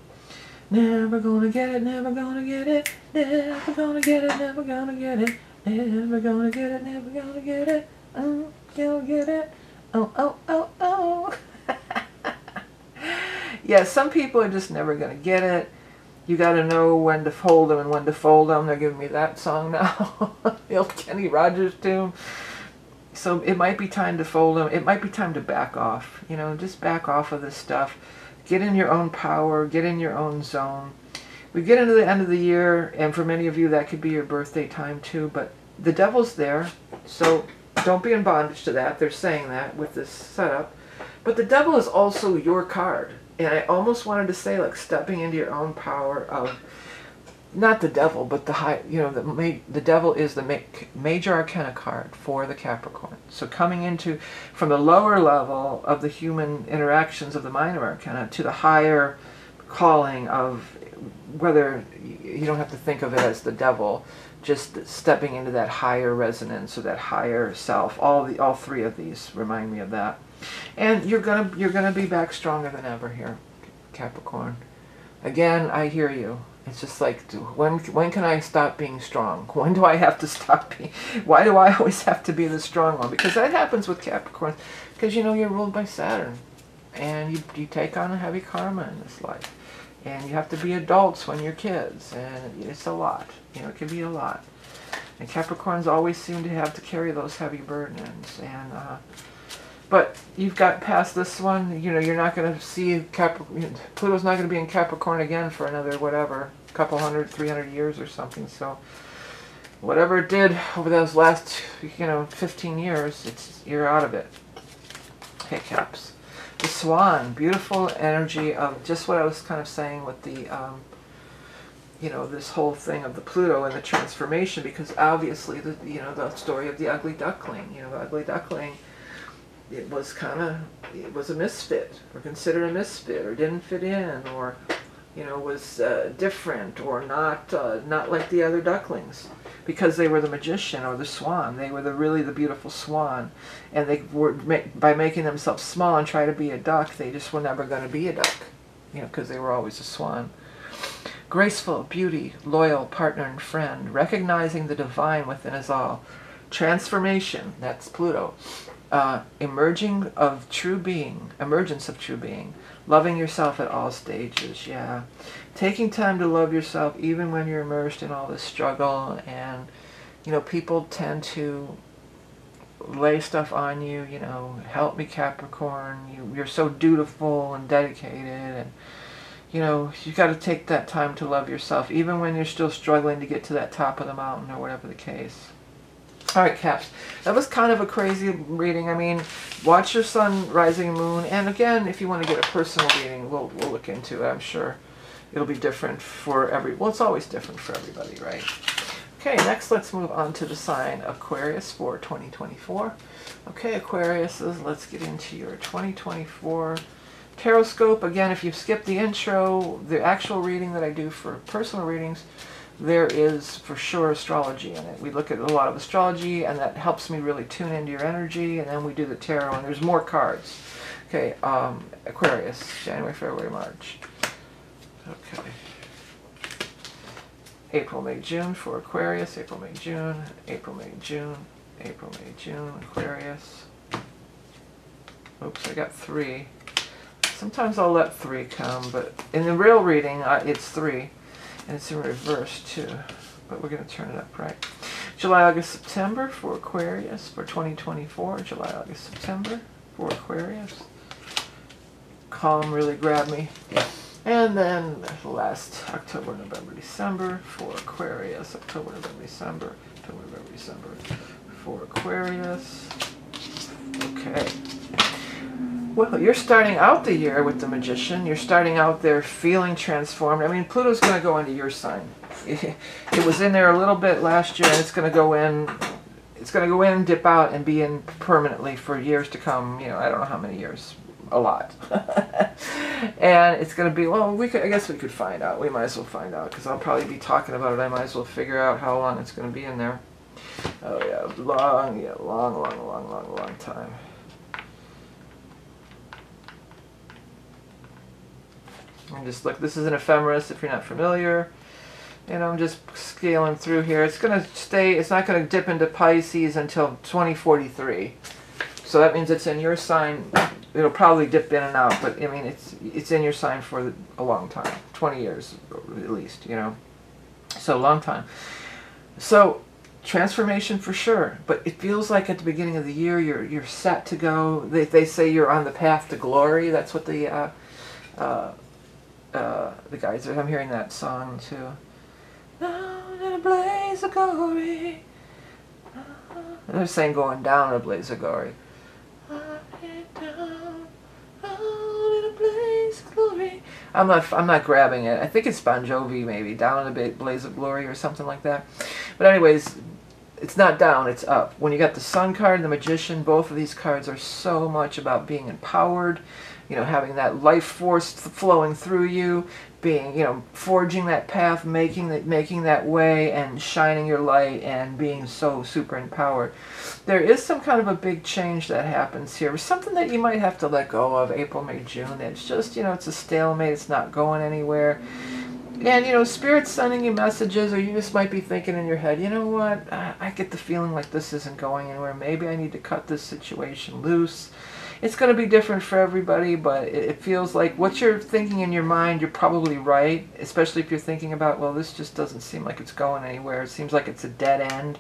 Speaker 1: Never gonna get it, never gonna get it, never gonna get it, never gonna get it, never gonna get it, never gonna get it, oh, you'll get it, oh, oh, oh, oh. yeah, some people are just never gonna get it. You gotta know when to fold them and when to fold them. They're giving me that song now. the old Kenny Rogers tune. So it might be time to fold them. It might be time to back off. You know, just back off of this stuff. Get in your own power. Get in your own zone. We get into the end of the year, and for many of you, that could be your birthday time too. But the devil's there, so don't be in bondage to that. They're saying that with this setup. But the devil is also your card. And I almost wanted to say, like, stepping into your own power of not the devil, but the high, you know, the the devil is the ma major arcana card for the Capricorn. So coming into from the lower level of the human interactions of the minor arcana to the higher calling of whether you don't have to think of it as the devil, just stepping into that higher resonance or that higher self. All the all three of these remind me of that. And you're gonna you're gonna be back stronger than ever here, Capricorn. Again, I hear you. It's just like, when when can I stop being strong? When do I have to stop being? Why do I always have to be the strong one? Because that happens with Capricorn. Because you know you're ruled by Saturn, and you you take on a heavy karma in this life, and you have to be adults when you're kids, and it's a lot. You know, it can be a lot. And Capricorns always seem to have to carry those heavy burdens, and. Uh, but you've got past this one. You know, you're not going to see. Pluto's not going to be in Capricorn again for another whatever, couple hundred, three hundred years or something. So, whatever it did over those last, you know, 15 years, it's you're out of it. Okay, Caps. The Swan, beautiful energy of just what I was kind of saying with the, um, you know, this whole thing of the Pluto and the transformation, because obviously the, you know, the story of the ugly duckling. You know, the ugly duckling it was kind of it was a misfit or considered a misfit or didn't fit in or you know was uh, different or not uh, not like the other ducklings. Because they were the magician or the swan they were the really the beautiful swan. And they were by making themselves small and try to be a duck they just were never going to be a duck you know because they were always a swan. Graceful beauty loyal partner and friend recognizing the divine within us all. Transformation that's pluto uh, emerging of true being, emergence of true being, loving yourself at all stages, yeah. Taking time to love yourself even when you're immersed in all this struggle and, you know, people tend to lay stuff on you, you know, help me Capricorn, you, you're so dutiful and dedicated and, you know, you got to take that time to love yourself even when you're still struggling to get to that top of the mountain or whatever the case. All right, Caps. That was kind of a crazy reading. I mean, watch your sun, rising moon, and again, if you want to get a personal reading, we'll, we'll look into it. I'm sure it'll be different for every, well, it's always different for everybody, right? Okay, next let's move on to the sign Aquarius for 2024. Okay, Aquariuses, let's get into your 2024 Taroscope. Again, if you skip the intro, the actual reading that I do for personal readings, there is for sure astrology in it. We look at a lot of astrology and that helps me really tune into your energy and then we do the tarot and there's more cards. Okay, um, Aquarius, January, February, March. Okay. April, May, June for Aquarius, April, May, June, April, May, June, April, May, June, Aquarius. Oops, I got three. Sometimes I'll let three come, but in the real reading, uh, it's three. And it's in reverse too, but we're going to turn it up right. July, August, September for Aquarius for 2024. July, August, September for Aquarius. Calm really grabbed me. And then last October, November, December for Aquarius. October, November, December. October, November, December for Aquarius. Okay. Well, you're starting out the year with the Magician. You're starting out there feeling transformed. I mean, Pluto's going to go into your sign. It was in there a little bit last year, and it's going to go in. It's going to go in, dip out, and be in permanently for years to come. You know, I don't know how many years. A lot. and it's going to be well. We could. I guess we could find out. We might as well find out because I'll probably be talking about it. I might as well figure out how long it's going to be in there. Oh yeah, long, yeah, long, long, long, long, long time. And just look, this is an ephemeris if you're not familiar. And I'm just scaling through here. It's going to stay, it's not going to dip into Pisces until 2043. So that means it's in your sign. It'll probably dip in and out, but I mean, it's it's in your sign for a long time 20 years at least, you know. So, long time. So, transformation for sure but it feels like at the beginning of the year you're you're set to go they, they say you're on the path to glory that's what the uh, uh, uh, the guys i'm hearing that song too down in a blaze of glory they're saying going down in a blaze of glory I'm not. I'm not grabbing it. I think it's Bon Jovi, maybe "Down in a Blaze of Glory" or something like that. But anyways, it's not down, it's up. When you got the Sun card and the Magician, both of these cards are so much about being empowered, you know, having that life force flowing through you, being, you know, forging that path, making that, making that way, and shining your light, and being so super empowered. There is some kind of a big change that happens here, something that you might have to let go of April, May, June. It's just, you know, it's a stalemate, it's not going anywhere. And you know spirit's sending you messages or you just might be thinking in your head you know what? I, I, get the feeling like this isn't going anywhere. Maybe i need to cut this situation loose it's going to be different for everybody but it, it feels like what you're thinking in your mind you're probably right especially if you're thinking about well this just doesn't seem like it's going anywhere it seems like it's a dead end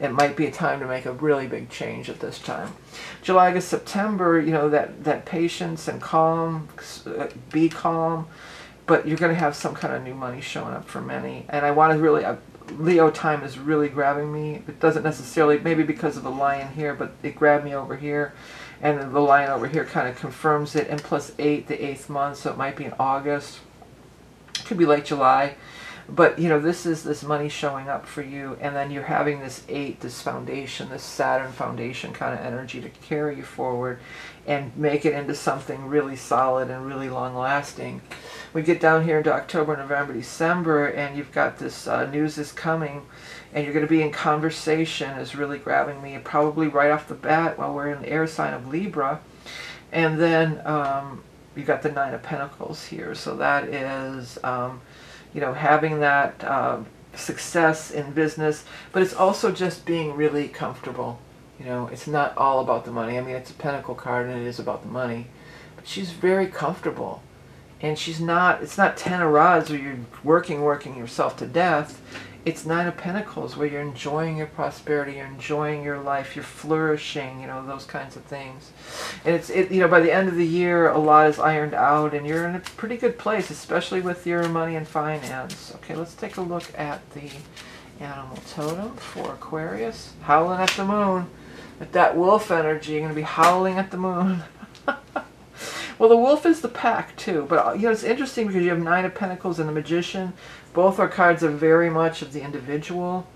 Speaker 1: it might be a time to make a really big change at this time. July, August, September, you know, that, that patience and calm, uh, be calm, but you're going to have some kind of new money showing up for many. And I want to really, uh, Leo time is really grabbing me. It doesn't necessarily, maybe because of the lion here, but it grabbed me over here. And then the line over here kind of confirms it. And plus 8, the 8th month, so it might be in August. Could be late July. But, you know, this is this money showing up for you. And then you're having this 8, this foundation, this Saturn foundation kind of energy to carry you forward and make it into something really solid and really long lasting we get down here into October, November, December, and you've got this uh, news is coming, and you're going to be in conversation is really grabbing me, probably right off the bat while we're in the air sign of Libra. And then um, you got the Nine of Pentacles here, so that is, um, you know, having that uh, success in business, but it's also just being really comfortable. You know, it's not all about the money. I mean, it's a Pentacle card, and it is about the money, but she's very comfortable and she's not it's not ten of rods where you're working working yourself to death it's nine of pentacles where you're enjoying your prosperity you're enjoying your life you're flourishing you know those kinds of things. And it's it you know by the end of the year a lot is ironed out and you're in a pretty good place especially with your money and finance. Okay let's take a look at the animal totem for aquarius. Howling at the moon. With that wolf energy you're going to be howling at the moon. Well, the wolf is the pack too, but uh, you know it's interesting because you have nine of pentacles and the magician. Both our cards are very much of the individual,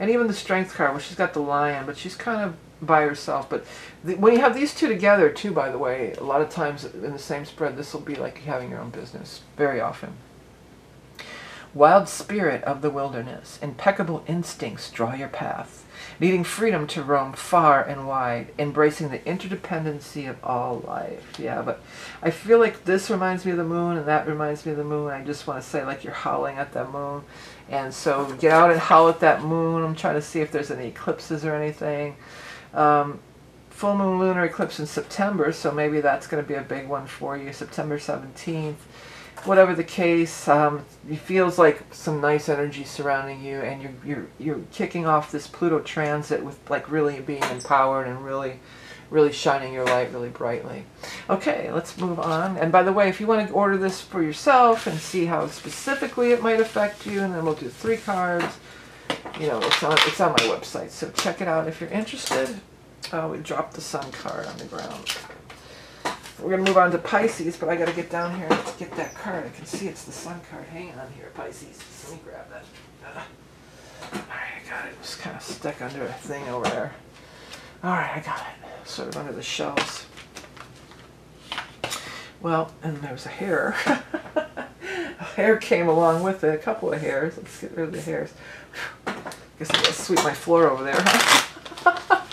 Speaker 1: and even the strength card. Well, she's got the lion, but she's kind of by herself. But the, when you have these two together, too, by the way, a lot of times in the same spread, this will be like having your own business very often. Wild spirit of the wilderness, impeccable instincts draw your path needing freedom to roam far and wide, embracing the interdependency of all life. Yeah, but I feel like this reminds me of the moon and that reminds me of the moon. I just want to say like you're howling at that moon. And so get out and howl at that moon. I'm trying to see if there's any eclipses or anything. Um, full moon lunar eclipse in September, so maybe that's going to be a big one for you, September 17th. Whatever the case, um, it feels like some nice energy surrounding you, and you're you're you're kicking off this Pluto transit with like really being empowered and really really shining your light really brightly. Okay, let's move on. And by the way, if you want to order this for yourself and see how specifically it might affect you, and then we'll do three cards. You know, it's on it's on my website, so check it out if you're interested. Oh, we dropped the sun card on the ground. We're going to move on to Pisces, but I got to get down here and get that card. I can see it's the sun card. Hang on here, Pisces. Let me grab that. Uh, all right, I got it. It's kind of stuck under a thing over there. All right, I got it. Sort of under the shelves. Well, and there was a hair. a hair came along with it. A couple of hairs. Let's get rid of the hairs. Guess I gotta sweep my floor over there, huh?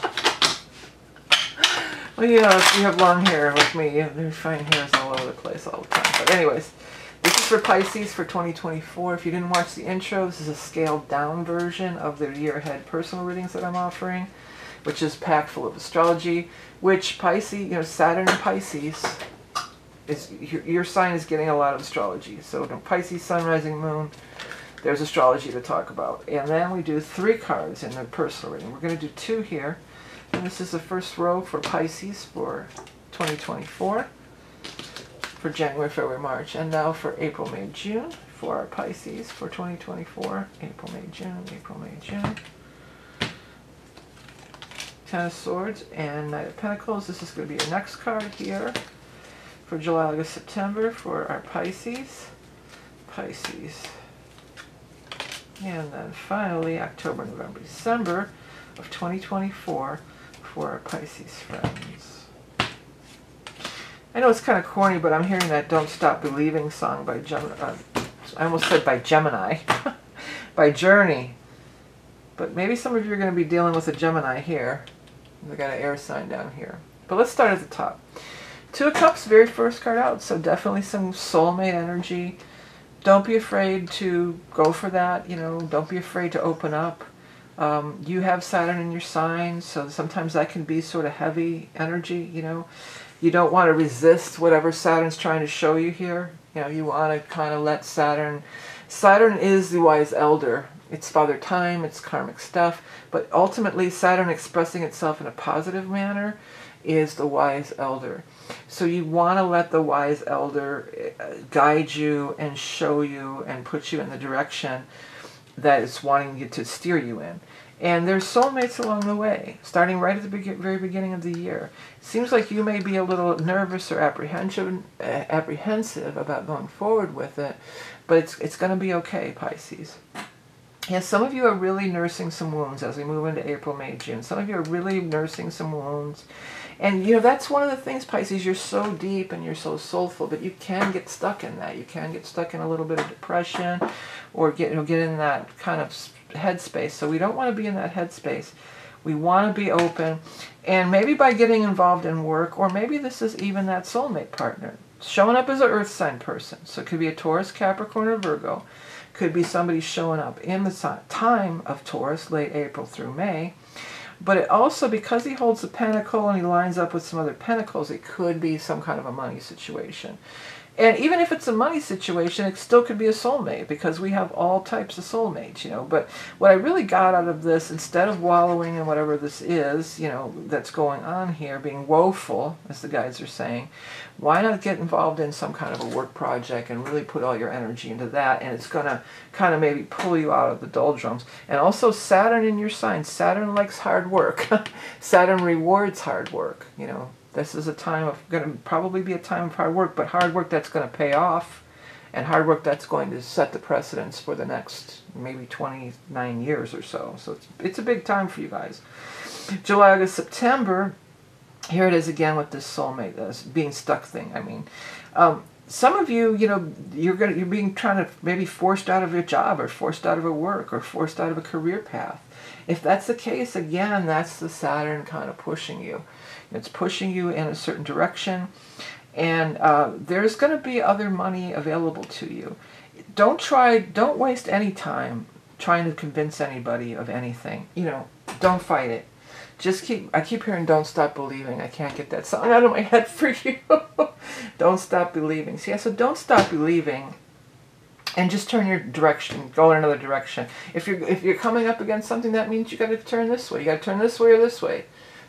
Speaker 1: Well, you know, if you have long hair like me, you find hairs all over the place all the time. But anyways, this is for Pisces for 2024. If you didn't watch the intro, this is a scaled down version of the year ahead personal readings that I'm offering, which is packed full of astrology, which Pisces, you know, Saturn and Pisces, is your, your sign is getting a lot of astrology. So Pisces, Sun, Rising, Moon, there's astrology to talk about. And then we do three cards in the personal reading. We're going to do two here. And this is the first row for Pisces for 2024 for January, February, March, and now for April, May, June for our Pisces for 2024. April, May, June, April, May, June. Ten of Swords and Knight of Pentacles. This is going to be your next card here for July, August, September for our Pisces. Pisces. And then finally, October, November, December of 2024 for our Pisces friends. I know it's kind of corny, but I'm hearing that Don't Stop Believing song by Gemini. Uh, I almost said by Gemini. by Journey. But maybe some of you are going to be dealing with a Gemini here. They got an air sign down here. But let's start at the top. Two of Cups, very first card out, so definitely some soulmate energy. Don't be afraid to go for that, you know, don't be afraid to open up. Um, you have Saturn in your sign, so sometimes that can be sort of heavy energy, you know. You don't want to resist whatever Saturn's trying to show you here. You know, you want to kind of let Saturn... Saturn is the wise elder. It's Father Time, it's karmic stuff, but ultimately Saturn expressing itself in a positive manner is the wise elder. So you want to let the wise elder uh, guide you and show you and put you in the direction that is wanting you to steer you in. And there's soulmates along the way, starting right at the be very beginning of the year. Seems like you may be a little nervous or apprehensive, uh, apprehensive about going forward with it, but it's, it's going to be okay, Pisces. Yes, some of you are really nursing some wounds as we move into April, May, June. Some of you are really nursing some wounds. And, you know, that's one of the things, Pisces, you're so deep and you're so soulful, but you can get stuck in that. You can get stuck in a little bit of depression or get, you know, get in that kind of headspace. So we don't want to be in that headspace. We want to be open. And maybe by getting involved in work, or maybe this is even that soulmate partner, showing up as an earth sign person. So it could be a Taurus, Capricorn, or Virgo. Could be somebody showing up in the time of Taurus, late April through May but it also, because he holds the pentacle and he lines up with some other pentacles, it could be some kind of a money situation. And even if it's a money situation, it still could be a soulmate because we have all types of soulmates, you know. But what I really got out of this, instead of wallowing in whatever this is, you know, that's going on here, being woeful, as the guides are saying, why not get involved in some kind of a work project and really put all your energy into that? And it's going to kind of maybe pull you out of the doldrums. And also Saturn in your sign. Saturn likes hard work. Saturn rewards hard work, you know. This is a time of going to probably be a time of hard work, but hard work that's going to pay off, and hard work that's going to set the precedence for the next maybe 29 years or so. So it's it's a big time for you guys. July, August, September. Here it is again with this soulmate, this being stuck thing. I mean, um, some of you, you know, you're gonna you're being trying to maybe forced out of your job or forced out of a work or forced out of a career path. If that's the case, again, that's the Saturn kind of pushing you. It's pushing you in a certain direction. And uh, there's going to be other money available to you. Don't try, don't waste any time trying to convince anybody of anything. You know, don't fight it. Just keep, I keep hearing don't stop believing. I can't get that song out of my head for you. don't stop believing. So yeah, so don't stop believing and just turn your direction, go in another direction. If you're if you're coming up against something, that means you got to turn this way. You got to turn this way or this way.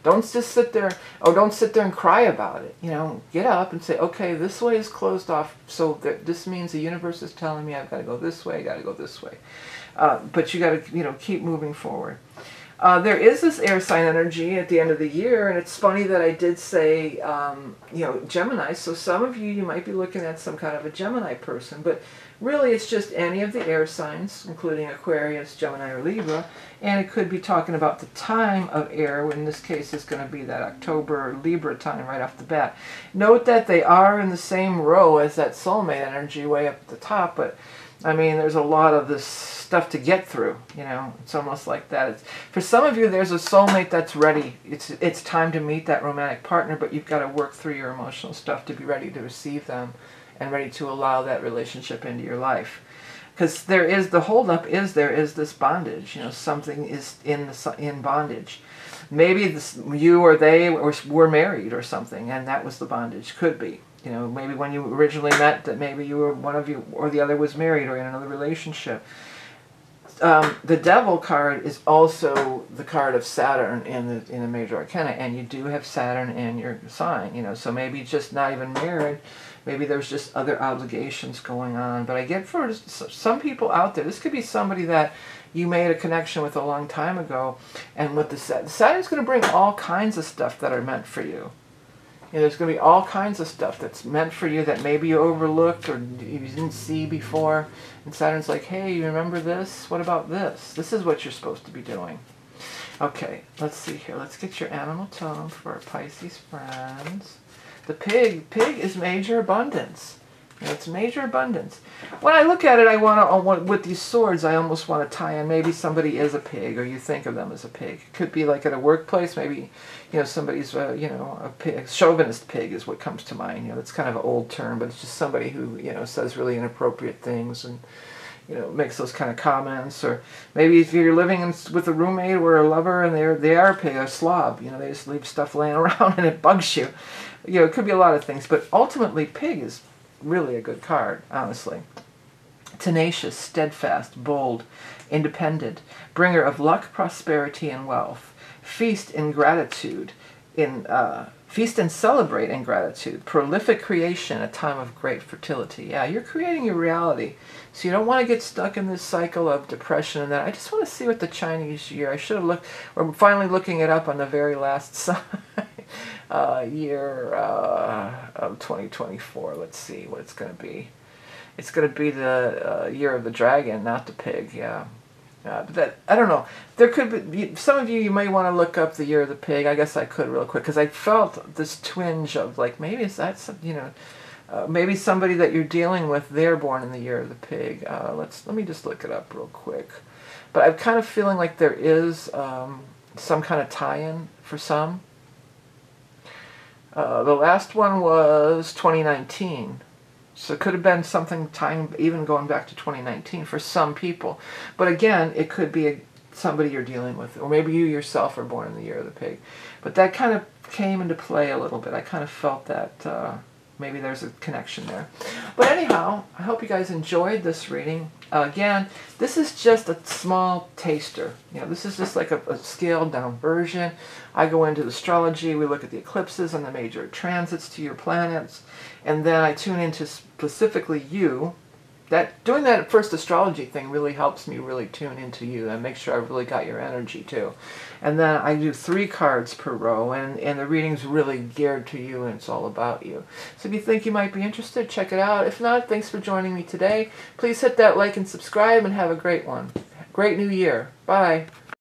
Speaker 1: Don't just sit there, or don't sit there and cry about it. You know, get up and say, okay, this way is closed off, so that this means the universe is telling me I've got to go this way, I got to go this way. Uh, but you got to, you know, keep moving forward. Uh, there is this air sign energy at the end of the year, and it's funny that I did say, um, you know, Gemini. So some of you, you might be looking at some kind of a Gemini person, but really it's just any of the air signs, including Aquarius, Gemini, or Libra, and it could be talking about the time of air. In this case, it's going to be that October Libra time right off the bat. Note that they are in the same row as that soulmate energy way up at the top, but I mean, there's a lot of this stuff to get through. You know, it's almost like that. It's, for some of you, there's a soulmate that's ready. It's it's time to meet that romantic partner, but you've got to work through your emotional stuff to be ready to receive them, and ready to allow that relationship into your life. Because there is the holdup is there is this bondage. You know, something is in the in bondage. Maybe this, you or they were, were married or something, and that was the bondage. Could be you know, maybe when you originally met, that maybe you were one of you or the other was married or in another relationship. Um, the Devil card is also the card of Saturn in the in the major arcana, and you do have Saturn in your sign. You know, so maybe just not even married. Maybe there's just other obligations going on. But I get for some people out there, this could be somebody that you made a connection with a long time ago, and with the Saturn's going to bring all kinds of stuff that are meant for you. There's going to be all kinds of stuff that's meant for you that maybe you overlooked or you didn't see before. And Saturn's like, hey, you remember this? What about this? This is what you're supposed to be doing. Okay, let's see here. Let's get your animal tone for our Pisces friends. The pig, pig is major abundance. It's major abundance. When I look at it, I want to, with these swords, I almost want to tie in maybe somebody is a pig or you think of them as a pig. It could be like at a workplace, maybe, you know, somebody's, uh, you know, a pig, chauvinist pig is what comes to mind. You know, it's kind of an old term, but it's just somebody who, you know, says really inappropriate things and, you know, makes those kind of comments. Or maybe if you're living in, with a roommate or a lover and they're, they are a pig, a slob, you know, they just leave stuff laying around and it bugs you. You know, it could be a lot of things, but ultimately pig is really a good card, honestly. Tenacious, steadfast, bold, independent, bringer of luck, prosperity, and wealth. Feast in gratitude, in uh, feast and celebrate in gratitude. Prolific creation, a time of great fertility. Yeah, you're creating your reality. So you don't want to get stuck in this cycle of depression and that. I just want to see what the Chinese year. I should have looked. We're finally looking it up on the very last side uh, year uh, of 2024. Let's see what it's going to be. It's going to be the uh, year of the dragon, not the pig. Yeah. Uh, but that I don't know. There could be some of you. You may want to look up the year of the pig. I guess I could real quick because I felt this twinge of like maybe is that some, you know uh, maybe somebody that you're dealing with they're born in the year of the pig. Uh, let's let me just look it up real quick. But I'm kind of feeling like there is um, some kind of tie-in for some. Uh, the last one was 2019. So it could have been something time even going back to 2019 for some people. But again, it could be a, somebody you're dealing with. Or maybe you yourself are born in the year of the pig. But that kind of came into play a little bit. I kind of felt that uh, maybe there's a connection there. But anyhow, I hope you guys enjoyed this reading. Uh, again, this is just a small taster. You know, this is just like a, a, scaled down version. I go into astrology, we look at the eclipses and the major transits to your planets, and then I tune into specifically you, that doing that first astrology thing really helps me really tune into you and make sure I've really got your energy too. And then I do three cards per row and, and the reading's really geared to you and it's all about you. So if you think you might be interested, check it out. If not, thanks for joining me today. Please hit that like and subscribe and have a great one. Great new year. Bye.